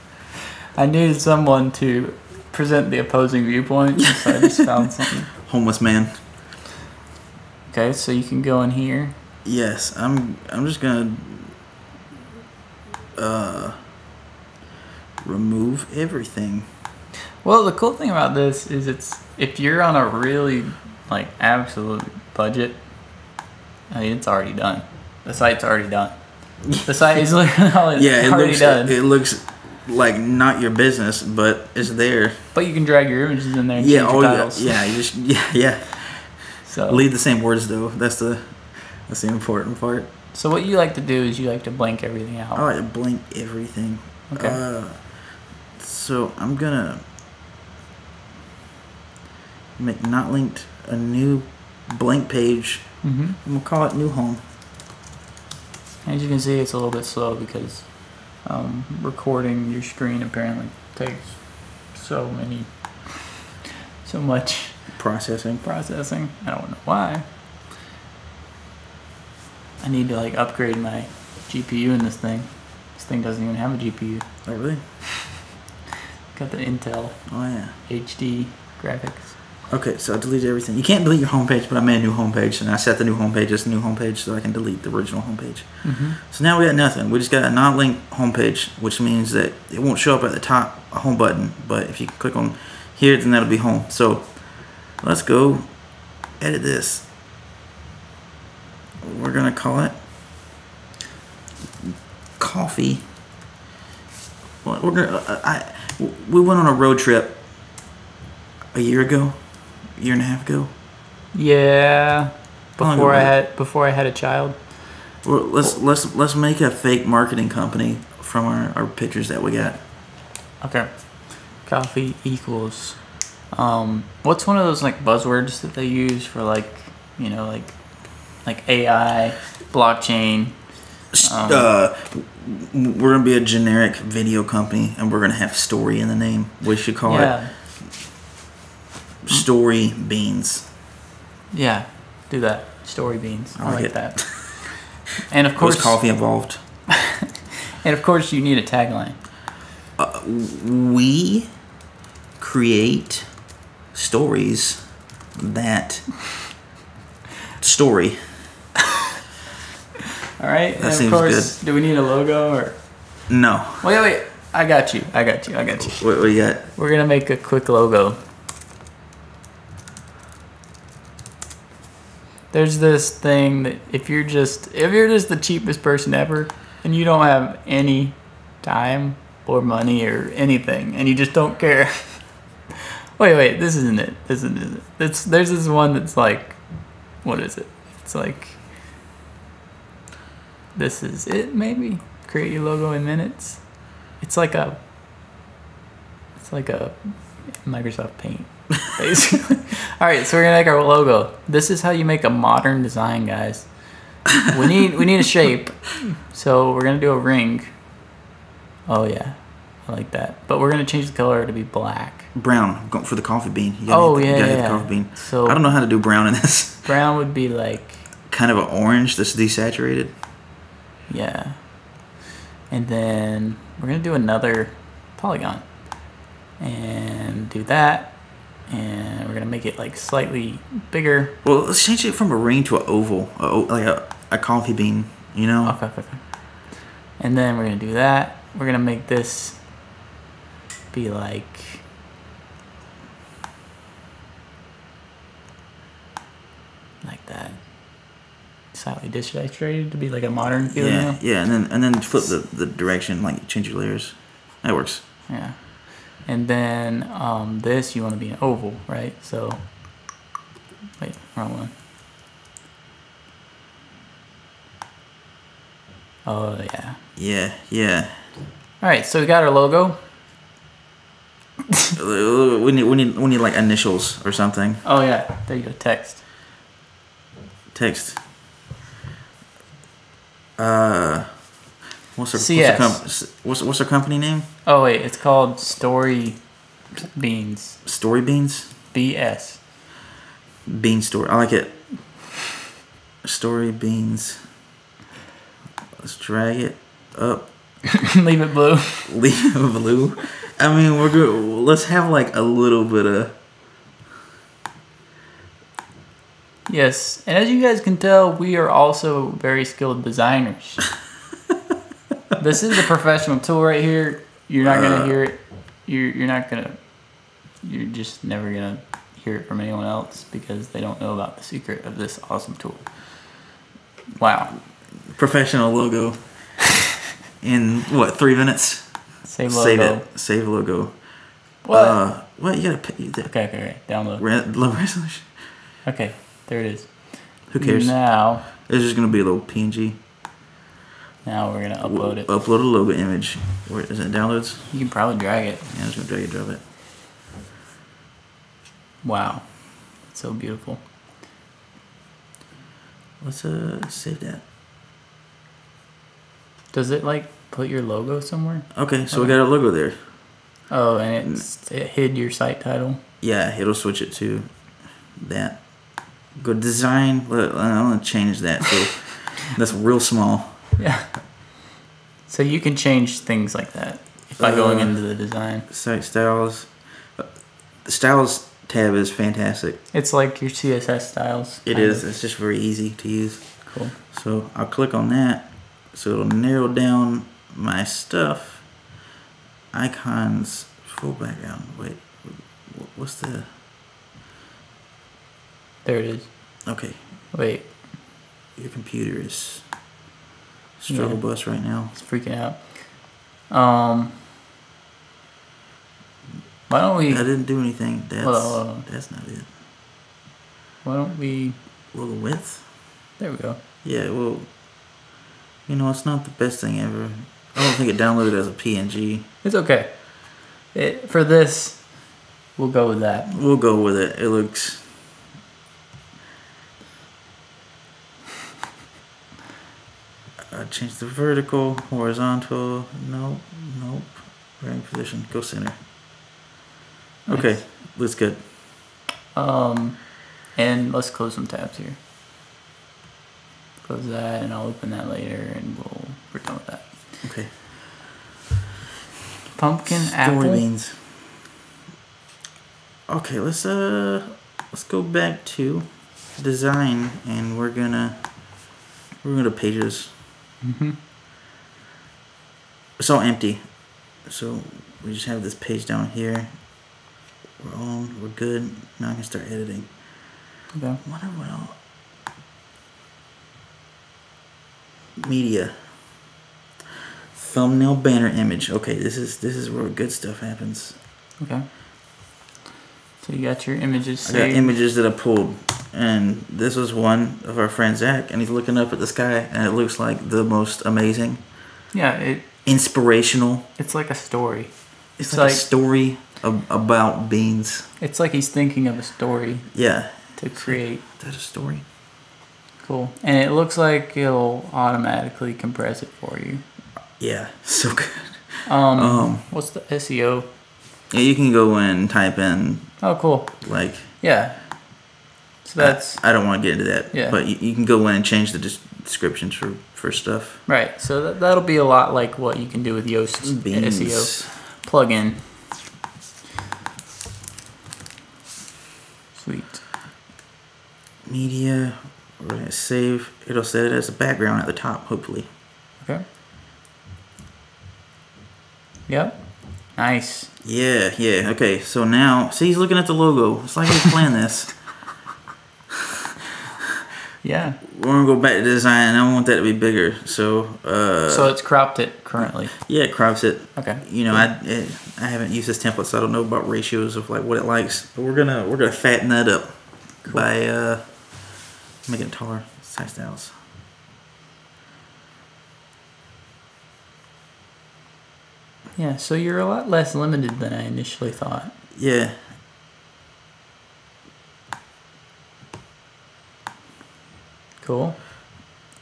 Speaker 2: I needed someone to present the opposing viewpoint, so I just found something.
Speaker 1: Homeless man.
Speaker 2: Okay, so you can go in here.
Speaker 1: Yes, I'm. I'm just gonna uh remove everything.
Speaker 2: Well, the cool thing about this is it's if you're on a really like absolute budget, I mean it's already done. The site's already done. The site is literally
Speaker 1: Yeah, it
Speaker 2: already
Speaker 1: looks.
Speaker 2: done.
Speaker 1: It looks like not your business, but it's there.
Speaker 2: but you can drag your images in there and
Speaker 1: Yeah. Oh yeah. Yeah. You just. Yeah. Yeah.
Speaker 2: So,
Speaker 1: Leave the same words though. That's the. That's the important part.
Speaker 2: so what you like to do is you like to blank everything out.
Speaker 1: I like to blank everything.
Speaker 2: Okay.
Speaker 1: Uh, so I'm gonna make not linked a new blank page.
Speaker 2: hmm
Speaker 1: I'm gonna call it new home.
Speaker 2: As you can see, it's a little bit slow because um, recording your screen apparently takes so many, so much
Speaker 1: Processing.
Speaker 2: processing. I don't know why. I need to like upgrade my GPU in this thing. This thing doesn't even have a GPU.
Speaker 1: Oh really?
Speaker 2: Got the Intel
Speaker 1: Oh yeah.
Speaker 2: HD graphics.
Speaker 1: Okay, so I deleted everything. You can't delete your homepage, but I made a new homepage, and I set the new homepage as the new homepage so I can delete the original homepage.
Speaker 2: Mm-hmm.
Speaker 1: So now we got nothing. We just got a non-linked homepage, which means that it won't show up at the top, a home button. But if you click on here, then that'll be home. So let's go edit this. We're gonna call it coffee. Well, we're gonna. uh, I we went on a road trip a year ago, year and a half ago.
Speaker 2: Yeah. Before I had before I had a child.
Speaker 1: Well, let's let's let's make a fake marketing company from our, our pictures that we got.
Speaker 2: Okay. Coffee equals. Um, what's one of those like buzzwords that they use for like, you know, like, like AI, blockchain? Um,
Speaker 1: uh, we're gonna be a generic video company, and we're gonna have story in the name. We should call
Speaker 2: yeah,
Speaker 1: it Story Beans.
Speaker 2: yeah. Do that. Story beans. I,
Speaker 1: I like
Speaker 2: that. And of
Speaker 1: Was
Speaker 2: course,
Speaker 1: coffee involved?
Speaker 2: and of course, you need a tagline.
Speaker 1: We create stories that story.
Speaker 2: All right.
Speaker 1: That
Speaker 2: and
Speaker 1: seems
Speaker 2: of course, do we need a logo or?
Speaker 1: No.
Speaker 2: Wait, wait. I got you. I got you. I got you.
Speaker 1: What, what you got?
Speaker 2: We're gonna make a quick logo. There's this thing that if you're just if you're just the cheapest person ever and you don't have any time or money or anything and you just don't care. wait, wait, this isn't it. This isn't it. It's there's this one that's like what is it? It's like this is it maybe? Create your logo in minutes. It's like a it's like a Microsoft Paint, basically. All right, so we're gonna make our logo. This is how you make a modern design, guys. We need we need a shape, so we're gonna do a ring. Oh yeah, I like that. But we're gonna change the color to be black.
Speaker 1: Brown. I'm going for the coffee bean. You gotta
Speaker 2: Oh
Speaker 1: hit the,
Speaker 2: yeah,
Speaker 1: you gotta hit
Speaker 2: yeah.
Speaker 1: the coffee bean.
Speaker 2: So
Speaker 1: I don't know how to do brown in this.
Speaker 2: brown would be like
Speaker 1: kind of an orange that's desaturated.
Speaker 2: Yeah, and then we're gonna do another polygon, and do that, and we're gonna make it like slightly bigger.
Speaker 1: Well, let's change it from a ring to an oval, a, like a, a coffee bean. You know,
Speaker 2: Okay, okay, okay. And then we're gonna do that. We're gonna make this be like like that. Slightly desaturated to be like a modern feeling.
Speaker 1: yeah,
Speaker 2: now.
Speaker 1: yeah, and then and then flip the, the direction, like change your layers. That works.
Speaker 2: Yeah. And then um, this you want to be an oval, right? So wait, wrong one. Oh yeah.
Speaker 1: Yeah, yeah.
Speaker 2: All right, so we got our logo.
Speaker 1: Uh, we need we need we need like initials or something.
Speaker 2: Oh yeah, there you go. Text.
Speaker 1: Text. Uh, what's our
Speaker 2: CS.
Speaker 1: What's, what's what's company name?
Speaker 2: Oh wait, it's called Story Beans.
Speaker 1: Story Beans.
Speaker 2: BS.
Speaker 1: Bean Story. I like it. Story Beans. Let's drag it up.
Speaker 2: Leave it blue.
Speaker 1: Leave it blue. I mean, we're good. Let's have like a little bit of.
Speaker 2: Yes, and as you guys can tell, we are also very skilled designers. this is a professional tool right here. You're not gonna
Speaker 1: Uh.
Speaker 2: hear it. You're you're not gonna. You're just never gonna hear it from anyone else because they don't know about the secret of this awesome tool. Wow.
Speaker 1: professional logo in what three minutes
Speaker 2: Save logo.
Speaker 1: save it save logo
Speaker 2: What?
Speaker 1: uh what you gotta pay
Speaker 2: okay, okay, okay. Download.
Speaker 1: re- low resolution
Speaker 2: Okay, there it is.
Speaker 1: who cares
Speaker 2: Now,
Speaker 1: it's just gonna be a little png
Speaker 2: now we're gonna upload it.
Speaker 1: upload a logo image where is it downloads
Speaker 2: You can probably drag it.
Speaker 1: yeah i'm just gonna drag it drop it
Speaker 2: Wow, it's so beautiful.
Speaker 1: let's uh save that
Speaker 2: Does it like put your logo somewhere?
Speaker 1: okay so we got a logo there
Speaker 2: Oh, and it's, it hid your site title.
Speaker 1: yeah it'll switch it to that go design let- i'm gonna change that so that's real small
Speaker 2: Yeah. So you can change things like that by going
Speaker 1: Uh,
Speaker 2: into the design.
Speaker 1: site styles Uh, the styles tab is fantastic
Speaker 2: It's like your CSS styles.
Speaker 1: It is.
Speaker 2: of.
Speaker 1: It's just very easy to use.
Speaker 2: Cool.
Speaker 1: So I'll click on that. So it'll narrow down my stuff. Icons, full background. Wait, what's the?
Speaker 2: There it is.
Speaker 1: Okay,
Speaker 2: Wait,
Speaker 1: your computer is struggle
Speaker 2: Yeah.
Speaker 1: bus right now.
Speaker 2: it's freaking out. Um. Why don't we?
Speaker 1: I didn't do anything. That's
Speaker 2: Hold on, hold on.
Speaker 1: that's not it.
Speaker 2: Why don't we?
Speaker 1: Well, the width.
Speaker 2: There we go.
Speaker 1: Yeah. Well, you know, it's not the best thing ever. I don't think it downloaded as a PNG.
Speaker 2: It's okay. It, for this, we'll go with that.
Speaker 1: We'll go with it. It looks. I change the vertical, horizontal. Nope, nope. Bearing position. Go center. Okay,
Speaker 2: Nice.
Speaker 1: that's good.
Speaker 2: Um, and let's close some tabs here. Close that, and I'll open that later, and we'll we're done with that.
Speaker 1: Okay.
Speaker 2: Pumpkin
Speaker 1: Story
Speaker 2: apple.
Speaker 1: beans. Okay, let's uh, let's go back to design, and we're gonna we're gonna pages.
Speaker 2: Hmm
Speaker 1: It's all empty. So we just have this page down here. We're on, we're good. Now I can start editing.
Speaker 2: Okay.
Speaker 1: Wonder what else. Media. Thumbnail banner image. Okay, this is this is where good stuff happens.
Speaker 2: Okay. So you got your images
Speaker 1: I got images that I pulled, and this was one of our friends Zach, and he's looking up at the sky, and it looks like the most amazing,
Speaker 2: yeah, it
Speaker 1: inspirational.
Speaker 2: it's like a story.
Speaker 1: It's,
Speaker 2: It's
Speaker 1: like,
Speaker 2: like-
Speaker 1: a story ab- about beans.
Speaker 2: It's like he's thinking of a story
Speaker 1: Yeah,
Speaker 2: to create.
Speaker 1: is that a story?
Speaker 2: Cool. And it looks like it'll automatically compress it for you.
Speaker 1: Yeah, so good.
Speaker 2: Um,
Speaker 1: Um,
Speaker 2: what's the SEO?
Speaker 1: Yeah, you can go and type in
Speaker 2: Oh, cool.
Speaker 1: like.
Speaker 2: Yeah. So that's
Speaker 1: I, I don't want to get into that.
Speaker 2: Yeah.
Speaker 1: But you, you can go in and change the des- descriptions for for stuff.
Speaker 2: right. So that, that'll be a lot like what you can do with Yoast's
Speaker 1: Beans.
Speaker 2: SEO plugin. Sweet.
Speaker 1: Media. We're gonna save. It'll set it as a background at the top. Hopefully.
Speaker 2: Okay. Yep. Nice.
Speaker 1: Yeah. Yeah. Okay. So now, see, he's looking at the logo. It's like he's playing this.
Speaker 2: Yeah.
Speaker 1: We're gonna go back to design, and I want that to be bigger. So. Uh,
Speaker 2: so it's cropped it currently.
Speaker 1: Yeah, it crops it.
Speaker 2: Okay.
Speaker 1: You know, yeah. I it, I haven't used this template, so I don't know about ratios of like what it likes. But we're gonna we're gonna fatten that up cool. by uh, making it taller, size styles.
Speaker 2: Yeah, so you're a lot less limited than I initially thought.
Speaker 1: Yeah,
Speaker 2: Cool.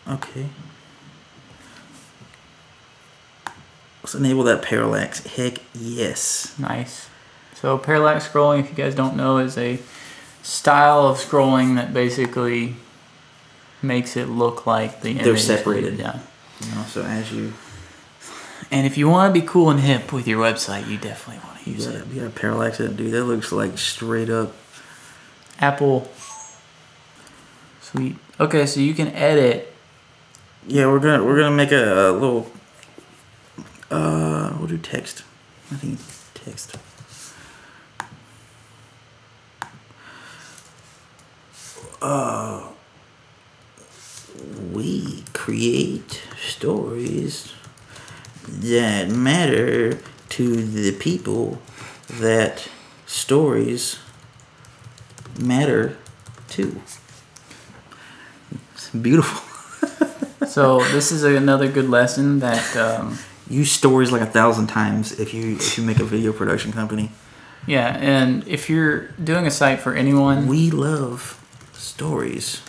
Speaker 1: Okay. Let's enable that parallax. Heck yes.
Speaker 2: Nice. So parallax scrolling, if you guys don't know, is a style of scrolling that basically makes it look like the
Speaker 1: They're separated.
Speaker 2: Yeah.
Speaker 1: You know, so as you
Speaker 2: And if you want to be cool and hip with your website, you definitely want to use
Speaker 1: yeah,
Speaker 2: it.
Speaker 1: gotta parallax it, dude. That looks like straight up.
Speaker 2: Apple. Sweet. Okay, so you can edit.
Speaker 1: Yeah, we're gonna we're gonna make a, a little. Uh, we'll do text. I think text. Uh, we create stories that matter to the people that stories matter to. Beautiful.
Speaker 2: So this is another good lesson that, um,
Speaker 1: use stories like a thousand times if you if you make a video production company.
Speaker 2: yeah, and if you're doing a site for anyone,
Speaker 1: We love stories.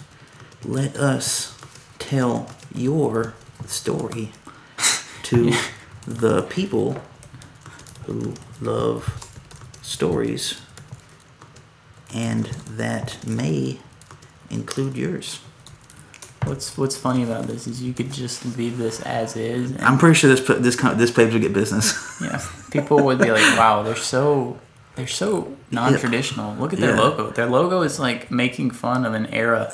Speaker 1: Let us tell your story to the people who love stories and that may include yours.
Speaker 2: What's what's funny about this is you could just leave this as is.
Speaker 1: I'm pretty sure this this this page would get business.
Speaker 2: yeah, people would be like, "Wow, they're so they're so non-traditional. Look at their
Speaker 1: Yeah.
Speaker 2: logo. Their logo is like making fun of an era,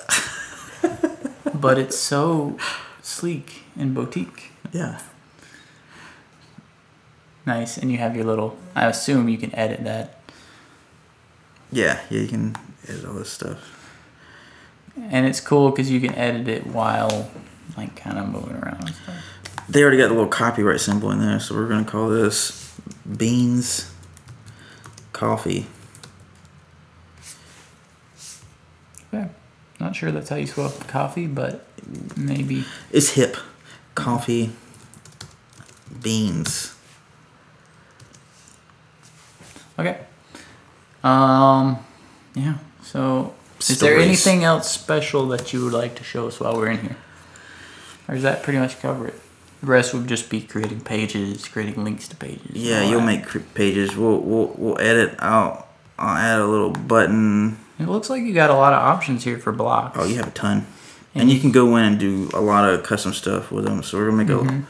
Speaker 2: but it's so sleek and boutique."
Speaker 1: yeah.
Speaker 2: Nice, and you have your little. I assume you can edit that,
Speaker 1: Yeah, yeah, you can edit all this stuff.
Speaker 2: And it's cool because you can edit it while like kind of moving around.
Speaker 1: They already got the little copyright symbol in there, so we're gonna call this beans coffee.
Speaker 2: Okay, not sure that's how you spell coffee, but maybe.
Speaker 1: It's hip. Coffee beans.
Speaker 2: Okay. Um, yeah. So, is there anything else special that you would like to show us while we're in here, or does that pretty much cover it? The rest would just be creating pages, creating links to pages.
Speaker 1: Yeah, you'll
Speaker 2: that.
Speaker 1: make pages. We'll we'll we'll edit. I'll I'll add a little button.
Speaker 2: It looks like you got a lot of options here for blocks.
Speaker 1: Oh, you have a ton,
Speaker 2: And
Speaker 1: and you can go in and do a lot of custom stuff with them. So we're gonna make
Speaker 2: Mhm.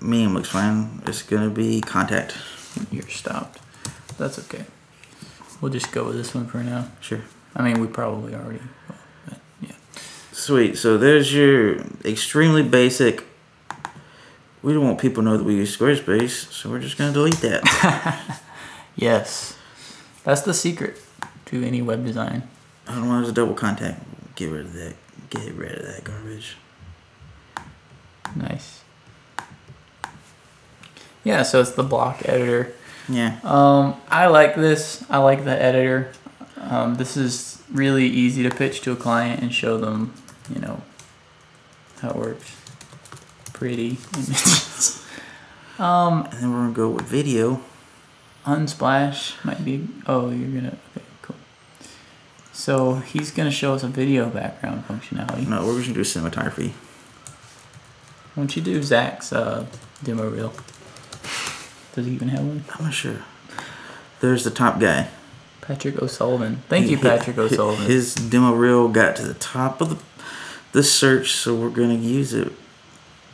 Speaker 1: a medium looks fine. It's gonna be contact.
Speaker 2: You're stopped. That's okay. We'll just go with this one for now.
Speaker 1: Sure.
Speaker 2: I mean, we probably already. Yeah.
Speaker 1: Sweet. So there's your extremely basic. We don't want people to know that we use Squarespace, so we're just gonna delete that.
Speaker 2: Yes, that's the secret to any web design.
Speaker 1: I don't want to double contact. Get rid of that. Get rid of that garbage.
Speaker 2: Nice. Yeah, so it's the block editor.
Speaker 1: Yeah.
Speaker 2: Um, I like this. I like the editor. Um, this is really easy to pitch to a client and show them, you know, how it works. Pretty images. um,
Speaker 1: And then we're gonna go with video.
Speaker 2: Unsplash might be. Oh, you're gonna. Okay, cool. So he's gonna show us a video background functionality.
Speaker 1: No, we're just gonna do cinematography.
Speaker 2: Why don't you do Zach's uh, demo reel? Does he even have one?
Speaker 1: I'm not sure. There's the top guy.
Speaker 2: Patrick O'Sullivan. Thank you, Patrick O'Sullivan.
Speaker 1: His demo reel got to the top of the the search, so we're gonna use it.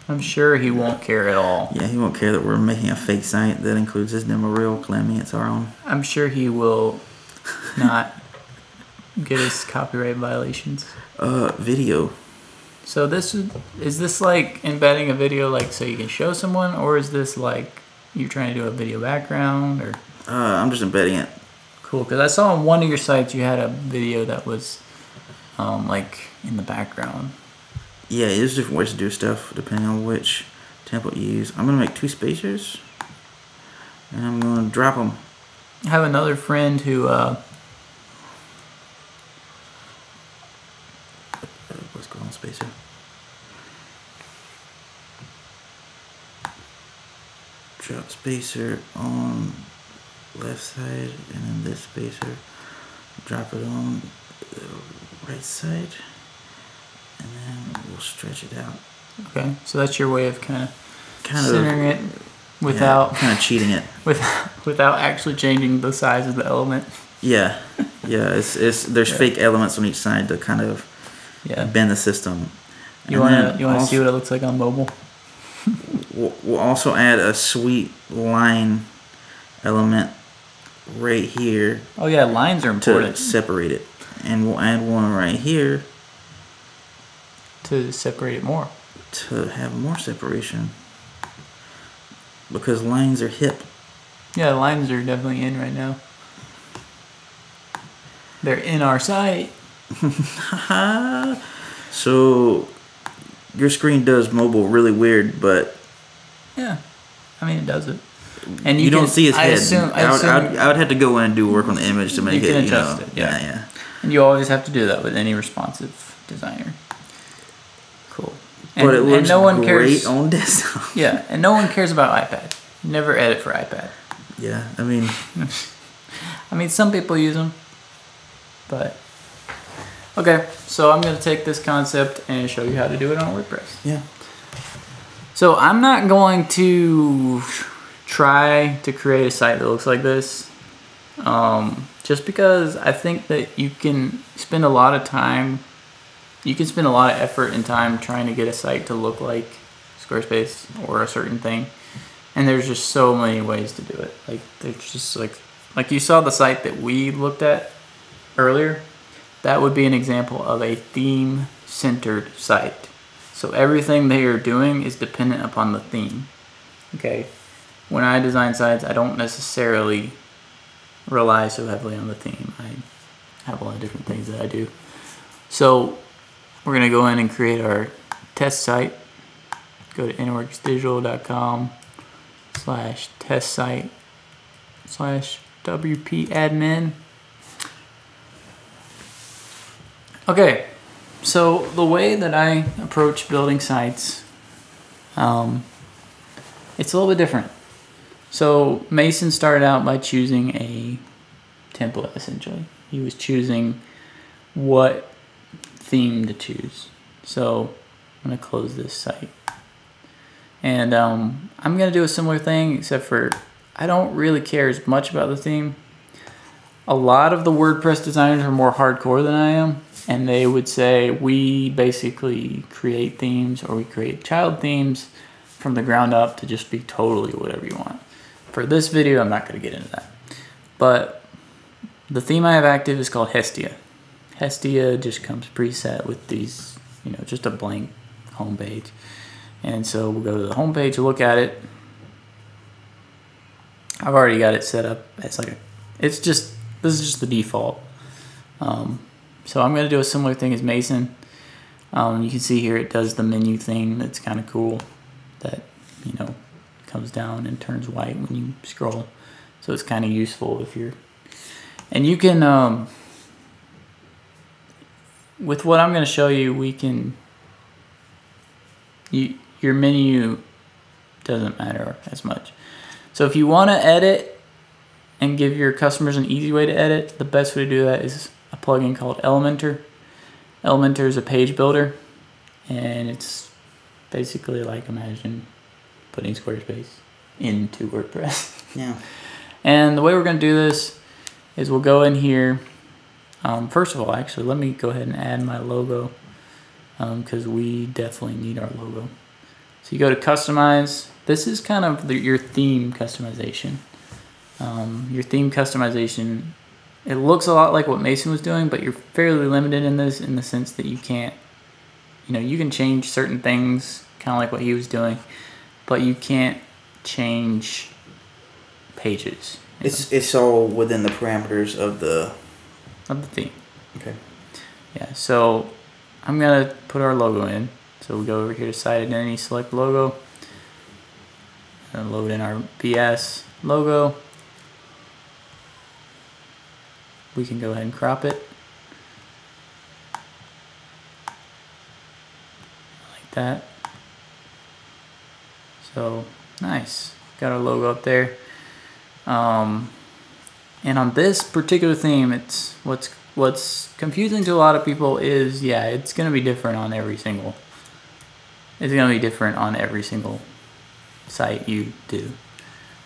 Speaker 2: I'm sure he won't care at all.
Speaker 1: Yeah, he won't care that we're making a fake site that includes his demo reel, claiming it's our own.
Speaker 2: I'm sure he will not get us copyright violations.
Speaker 1: Uh, video.
Speaker 2: So this is is this like embedding a video like so you can show someone, or is this like you're trying to do a video background or
Speaker 1: Uh, I'm just embedding it.
Speaker 2: Cool? Because I saw on one of your sites you had a video that was um, like in the background.
Speaker 1: Yeah, there's different ways to do stuff depending on which template you use. I'm gonna make two spacers, and I'm gonna drop them.
Speaker 2: I have another friend who uh,
Speaker 1: Let's go on spacer. drop spacer on left side and then this spacer drop it on the right side and then we'll stretch it out
Speaker 2: Okay, so that's your way of kind of
Speaker 1: kind
Speaker 2: centering
Speaker 1: of
Speaker 2: it without
Speaker 1: kind of cheating it
Speaker 2: without without actually changing the size of the element.
Speaker 1: yeah yeah it's, it's there's
Speaker 2: Yeah.
Speaker 1: fake elements on each side to kind of
Speaker 2: Yeah.
Speaker 1: bend the system
Speaker 2: You want to you want to see what it looks like on mobile?
Speaker 1: We'll, we'll also add a sweet line element right here
Speaker 2: Oh yeah, lines are important.
Speaker 1: to separate it. And we'll add one right here
Speaker 2: to separate it more.
Speaker 1: to have more separation. Because lines are hip.
Speaker 2: Yeah, lines are definitely in right now. They're in our site.
Speaker 1: So your screen does mobile really weird, but
Speaker 2: Yeah, I mean it does it. And
Speaker 1: you, don't see his
Speaker 2: I
Speaker 1: head.
Speaker 2: Assume, I
Speaker 1: I, would,
Speaker 2: assume,
Speaker 1: I, would, I would have to go in and do work on the image to make
Speaker 2: You
Speaker 1: it.
Speaker 2: can
Speaker 1: you know,
Speaker 2: it, yeah.
Speaker 1: yeah, yeah.
Speaker 2: and you always have to do that with any responsive designer. Cool. And,
Speaker 1: But it looks
Speaker 2: and no one
Speaker 1: great
Speaker 2: cares.
Speaker 1: on desktop.
Speaker 2: Yeah, and no one cares about iPad. Never edit for iPad.
Speaker 1: yeah, I mean,
Speaker 2: I mean, some people use them, but okay. So I'm gonna take this concept and show you how to do it on WordPress.
Speaker 1: yeah.
Speaker 2: So I'm not going to try to create a site that looks like this, um, just because I think that you can spend a lot of time, you can spend a lot of effort and time trying to get a site to look like Squarespace or a certain thing, and there's just so many ways to do it. Like there's just like like you saw the site that we looked at earlier. That would be an example of a theme centered site. So everything they are doing is dependent upon the theme. Okay. When I design sites, I don't necessarily rely so heavily on the theme. I have a lot of different things that I do. So we're gonna go in and create our test site. Go to innerworksdigital.com slash test site slash WP admin. Okay, so the way that I approach building sites, um, it's a little bit different. So Mason started out by choosing a template essentially. He was choosing what theme to choose. So I'm gonna close this site. And um, I'm gonna do a similar thing except for I don't really care as much about the theme. A lot of the WordPress designers are more hardcore than I am, and they would say we basically create themes or we create child themes from the ground up to just be totally whatever you want. For this video, I'm not going to get into that. But the theme I have active is called Hestia. Hestia just comes preset with these, you know, just a blank homepage. And so we'll go to the homepage, to look at it. I've already got it set up as like a, it's just, this is just the default. Um, so I'm going to do a similar thing as Mason. Um, you can see here it does the menu thing that's kind of cool that, you know, comes down and turns white when you scroll. So it's kind of useful if you're, and you can, um, with what I'm going to show you, we can, you, your menu doesn't matter as much. So if you want to edit and give your customers an easy way to edit, the best way to do that is a plugin called Elementor. Elementor is a page builder, and it's basically like imagine putting Squarespace into WordPress.
Speaker 1: Yeah.
Speaker 2: And the way we're going to do this is we'll go in here. Um, first of all, actually, let me go ahead and add my logo because we definitely need our logo. So you go to customize. This is kind of the, your theme customization. Um, your theme customization, it looks a lot like what Mason was doing, but you're fairly limited in this in the sense that you can't, you know, you can change certain things, kind of like what he was doing, but you can't change pages
Speaker 1: It's it's all within the parameters of the.
Speaker 2: of the theme.
Speaker 1: Okay.
Speaker 2: Yeah, so I'm gonna put our logo in. So we go over here to site identity, select logo, and load in our BS logo. We can go ahead and crop it. Like that. So, nice. got our logo up there. Um, and on this particular theme, it's what's what's confusing to a lot of people is yeah, it's gonna be different on every single. It's gonna be different on every single site you do.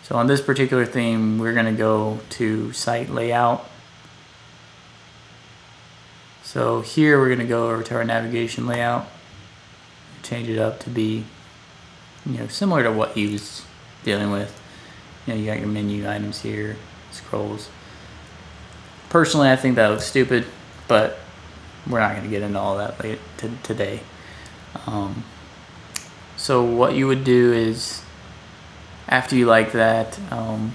Speaker 2: So on this particular theme, we're gonna go to site layout. So here we're gonna go over to our navigation layout, change it up to be, you know, similar to what he was dealing with. You know, you got your menu items here, scrolls. Personally, I think that looks stupid, but we're not going to get into all that late t- today. Um, so what you would do is, after you like that, um,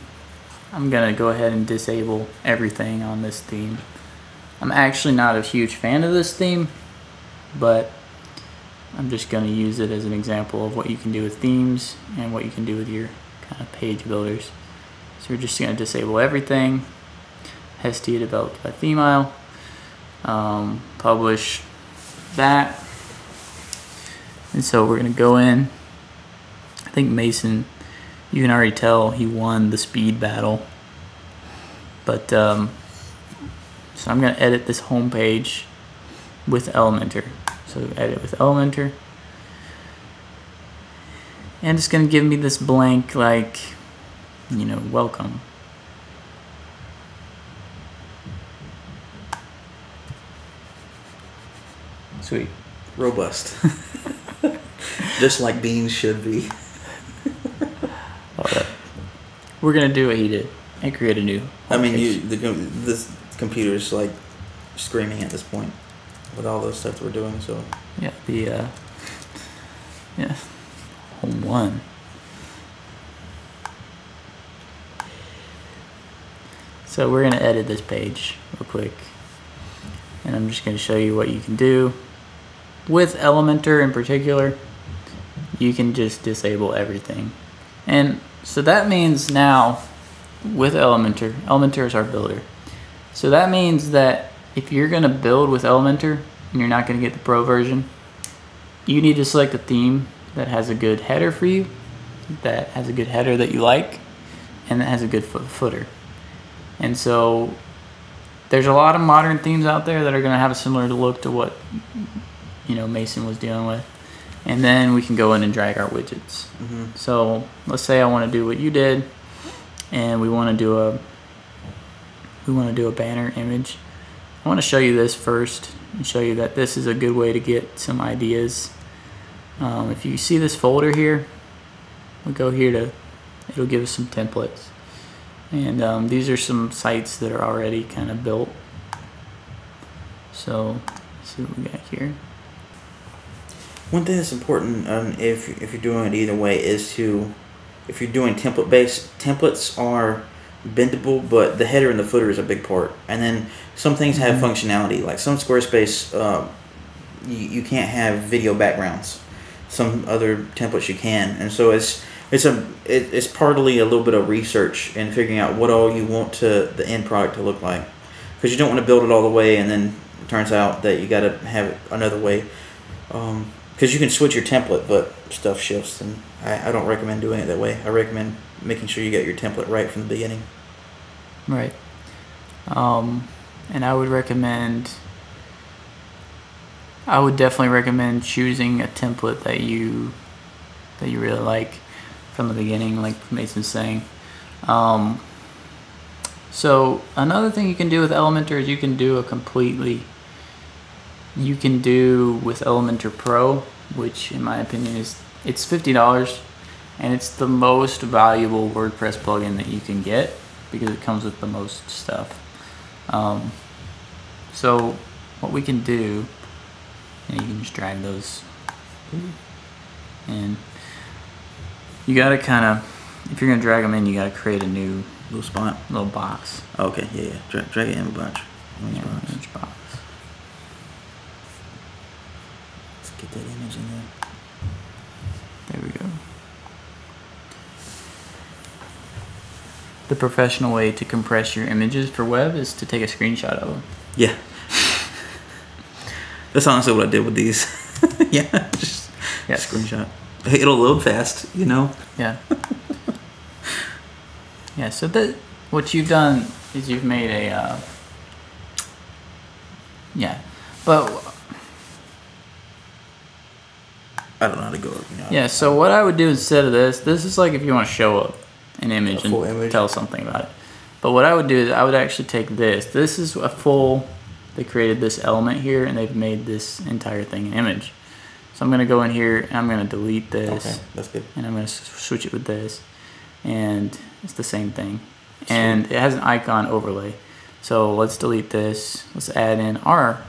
Speaker 2: I'm going to go ahead and disable everything on this theme. I'm actually not a huge fan of this theme, but I'm just going to use it as an example of what you can do with themes and what you can do with your kind of page builders. So we're just going to disable everything. Hestia developed by ThemeIsle. Um, publish that. And so we're going to go in. I think Mason, you can already tell he won the speed battle. But, um, so I'm going to edit this home page with Elementor. So edit with Elementor. And it's going to give me this blank, like, you know, welcome. Sweet.
Speaker 1: Robust. Just like beans should be.
Speaker 2: We're gonna do what he did and create a new.
Speaker 1: I mean, you the this computer is like screaming at this point with all those stuff we're doing. So
Speaker 2: yeah, the uh, yeah, home one. So we're gonna edit this page real quick, and I'm just gonna show you what you can do with Elementor in particular. You can just disable everything, and so that means now with Elementor, Elementor is our builder. So that means that if you're gonna build with Elementor and you're not gonna get the Pro version, you need to select a theme that has a good header for you, that has a good header that you like, and that has a good footer. And so there's a lot of modern themes out there that are going to have a similar look to what you know Mason was dealing with. And then we can go in and drag our widgets. Mm-hmm. So let's say I want to do what you did, and we want to do a we want to do a banner image. I want to show you this first and show you that this is a good way to get some ideas. Um, if you see this folder here, we will go here to it'll give us some templates. And um, these are some sites that are already kind of built. So, see what we got here.
Speaker 1: One thing that's important um, if, if you're doing it either way is to, if you're doing template based, templates are bendable, but the header and the footer is a big part. And then some things have mm-hmm. functionality, like some Squarespace, uh, you, you can't have video backgrounds. Some other templates you can. And so it's it's a it, it's partly a little bit of research and figuring out what all you want to the end product to look like because you don't want to build it all the way and then it turns out that you got to have it another way because um, you can switch your template but stuff shifts and I, I don't recommend doing it that way i recommend making sure you get your template right from the beginning.
Speaker 2: Right. Um, and i would recommend i would definitely recommend choosing a template that you that you really like from the beginning, like Mason's saying. Um, so another thing you can do with Elementor is you can do a completely, you can do with Elementor Pro, which in my opinion is, it's $50 and it's the most valuable WordPress plugin that you can get because it comes with the most stuff. Um, so what we can do, you can just drag those and you gotta kind of, if you're gonna drag them in, you gotta create a new
Speaker 1: little spot,
Speaker 2: little box.
Speaker 1: okay, yeah, yeah. Dra drag it in a bunch.
Speaker 2: Yeah, box. Image box.
Speaker 1: Let's get that image in there.
Speaker 2: There we go. The professional way to compress your images for web is to take a screenshot of them.
Speaker 1: Yeah. That's honestly what I did with these. yeah, just
Speaker 2: yes.
Speaker 1: screenshot it'll load fast, you know.
Speaker 2: Yeah. Yeah. So that what you've done is you've made a. Uh, yeah, but
Speaker 1: I don't know how to go. You know,
Speaker 2: yeah. So what I would do instead of this, this is like if you want to show up an image and
Speaker 1: image.
Speaker 2: tell something about it. But what I would do is I would actually take this. This is a full. They created this element here, and they've made this entire thing an image. So I'm gonna go in here and I'm gonna delete this.
Speaker 1: Okay, that's good.
Speaker 2: and I'm going to switch it with this, and it's the same thing. And it has an icon overlay. So let's delete this. Let's add in our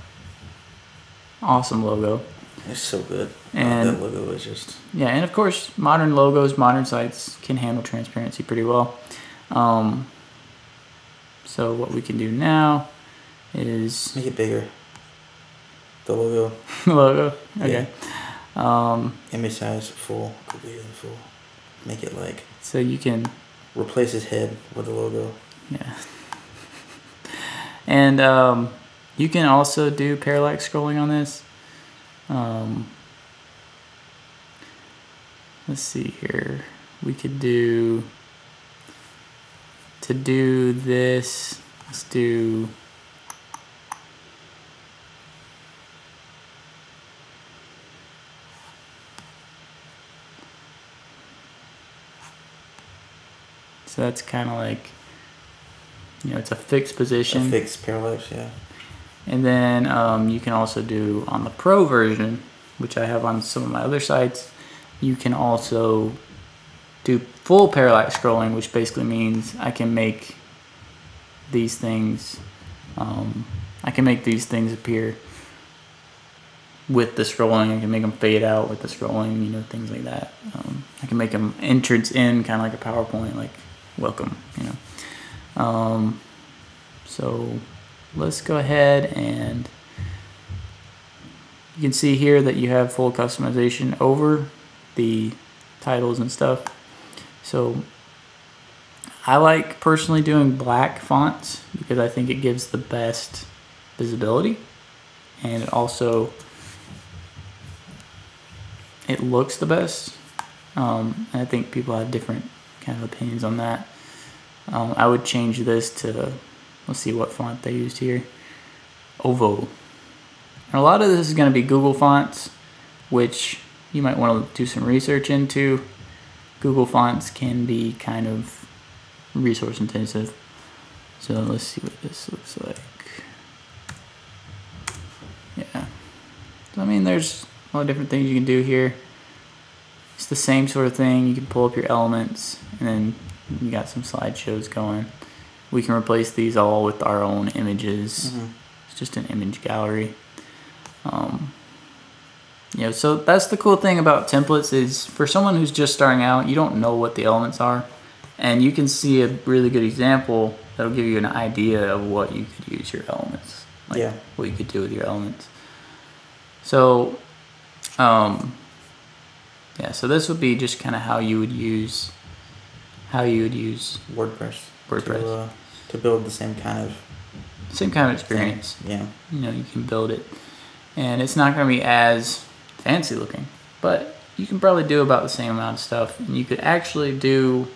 Speaker 2: awesome logo.
Speaker 1: It's so good.
Speaker 2: And-
Speaker 1: that logo is just
Speaker 2: Yeah, and of course, modern logos, modern sites can handle transparency pretty well. Um, so what we can do now is
Speaker 1: make it bigger. The logo,
Speaker 2: logo. Okay. Um,
Speaker 1: image size, full, go bigger than full. Make it like
Speaker 2: so you can
Speaker 1: replace his head with the logo.
Speaker 2: Yeah. And um, you can also do parallax scrolling on this. Um, let's see here. We could do to do this. Let's do. So that's kind of like, you know, it's a fixed position.
Speaker 1: A fixed parallax, yeah.
Speaker 2: And then um, you can also do on the pro version, which I have on some of my other sites, you can also do full parallax scrolling, which basically means I can make these things, um, I can make these things appear with the scrolling. I can make them fade out with the scrolling, you know, things like that. Um, I can make them entrance in, kind of like a PowerPoint, like welcome, you know. Um, so let's go ahead and you can see here that you have full customization over the titles and stuff. So I like personally doing black fonts because I think it gives the best visibility and it also it looks the best. Um, I think people have different kind of opinions on that. Um, I would change this to let's see what font they used here. Ovo. And a lot of this is going to be Google fonts, which you might want to do some research into. Google fonts can be kind of resource intensive. So let's see what this looks like. Yeah. So, I mean, there's a lot of different things you can do here. It's the same sort of thing. You can pull up your elements, and then you got some slideshows going. We can replace these all with our own images.
Speaker 1: Mhm.
Speaker 2: It's just an image gallery. Um, you know, so that's the cool thing about templates is for someone who's just starting out, you don't know what the elements are, and you can see a really good example that'll give you an idea of what you could use your elements. Like
Speaker 1: Yeah.
Speaker 2: What you could do with your elements. So, um, yeah. So this would be just kind of how you would use, how you would use
Speaker 1: WordPress.
Speaker 2: WordPress.
Speaker 1: To, uh, to build the same kind of
Speaker 2: same kind of
Speaker 1: thing.
Speaker 2: experience.
Speaker 1: Yeah.
Speaker 2: you know you can build it and it's not going to be as fancy looking but you can probably do about the same amount of stuff and you could actually do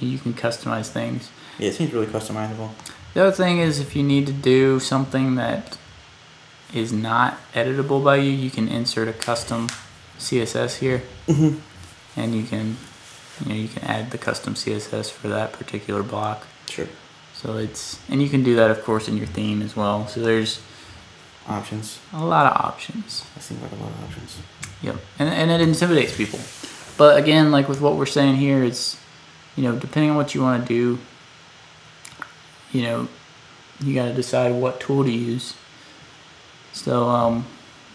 Speaker 2: you can customize things
Speaker 1: Yeah, it seems really customizable.
Speaker 2: the other thing is if you need to do something that is not editable by you you can insert a custom css here
Speaker 1: Mhm.
Speaker 2: and you can you know you can add the custom css for that particular block
Speaker 1: Sure.
Speaker 2: So it's and you can do that of course in your theme as well so there's
Speaker 1: Options.
Speaker 2: a lot of options
Speaker 1: That seems like a lot of options.
Speaker 2: Yep, and and it intimidates people. But again, like with what we're saying here, it's you know depending on what you want to do, you know, you got to decide what tool to use. So um,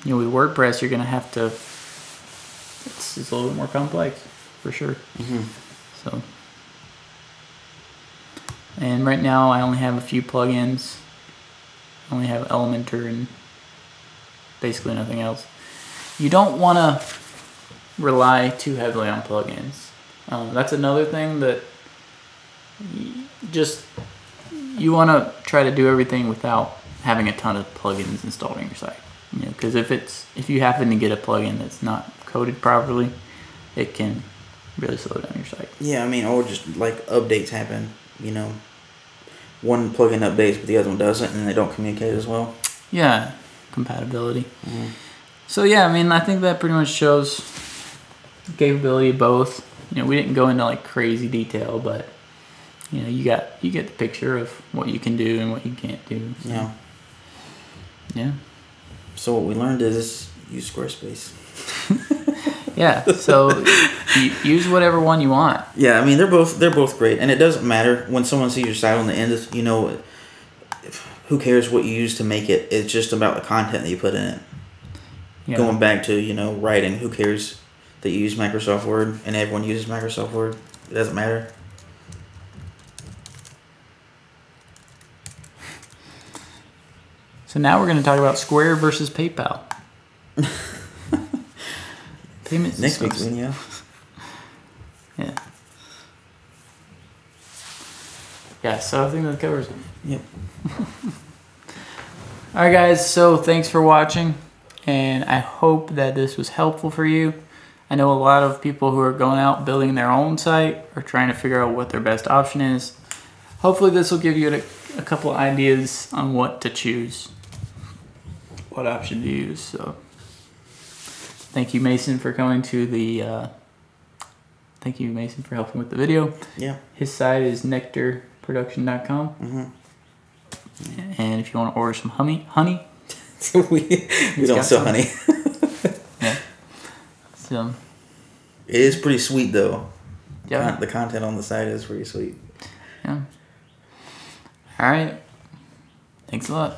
Speaker 2: you know, with WordPress, you're gonna have to. It's, it's a little bit more complex, for sure.
Speaker 1: Mm-hmm.
Speaker 2: So, and right now I only have a few plugins. I only have Elementor and basically nothing else. You don't want to rely too heavily on plugins. Um, that's another thing that just you want to try to do everything without having a ton of plugins installed on your site. You know, because if it's if you happen to get a plugin that's not coded properly, it can really slow down your site.
Speaker 1: Yeah, I mean, or just like updates happen. You know, one plugin updates, but the other one doesn't, and they don't communicate as well.
Speaker 2: Yeah, compatibility. Mm. So yeah, I mean, I think that pretty much shows capability of both. You know, we didn't go into like crazy detail, but you know, you got you get the picture of what you can do and what you can't do. So,
Speaker 1: Yeah.
Speaker 2: yeah.
Speaker 1: So what we learned is use Squarespace.
Speaker 2: Yeah. So use whatever one you want.
Speaker 1: Yeah, I mean they're both they're both great, and it doesn't matter when someone sees your site on the end. You know, who cares what you use to make it? It's just about the content that you put in it.
Speaker 2: Yeah.
Speaker 1: Going back to you know writing, who cares that you use Microsoft Word and everyone uses Microsoft Word? It doesn't matter.
Speaker 2: So now we're going to talk about Square versus PayPal. Payment
Speaker 1: Next week's
Speaker 2: systems.
Speaker 1: video.
Speaker 2: Yeah. Yeah, so I think that covers it.
Speaker 1: Yep.
Speaker 2: All right, guys. So thanks for watching, and I hope that this was helpful for you. I know a lot of people who are going out building their own site are trying to figure out what their best option is. Hopefully, this will give you a, a couple ideas on what to choose, what option to use. So, thank you, Mason, for coming to the. Uh, thank you, Mason, for helping with the video.
Speaker 1: Yeah.
Speaker 2: His site is nectarproduction.com.
Speaker 1: hmm
Speaker 2: And if you want to order some honey, honey,
Speaker 1: we we don't sell honey.
Speaker 2: yeah. So,
Speaker 1: it is pretty sweet though.
Speaker 2: yeah.
Speaker 1: The content on the site is pretty sweet.
Speaker 2: Yeah. All right. Thanks a lot.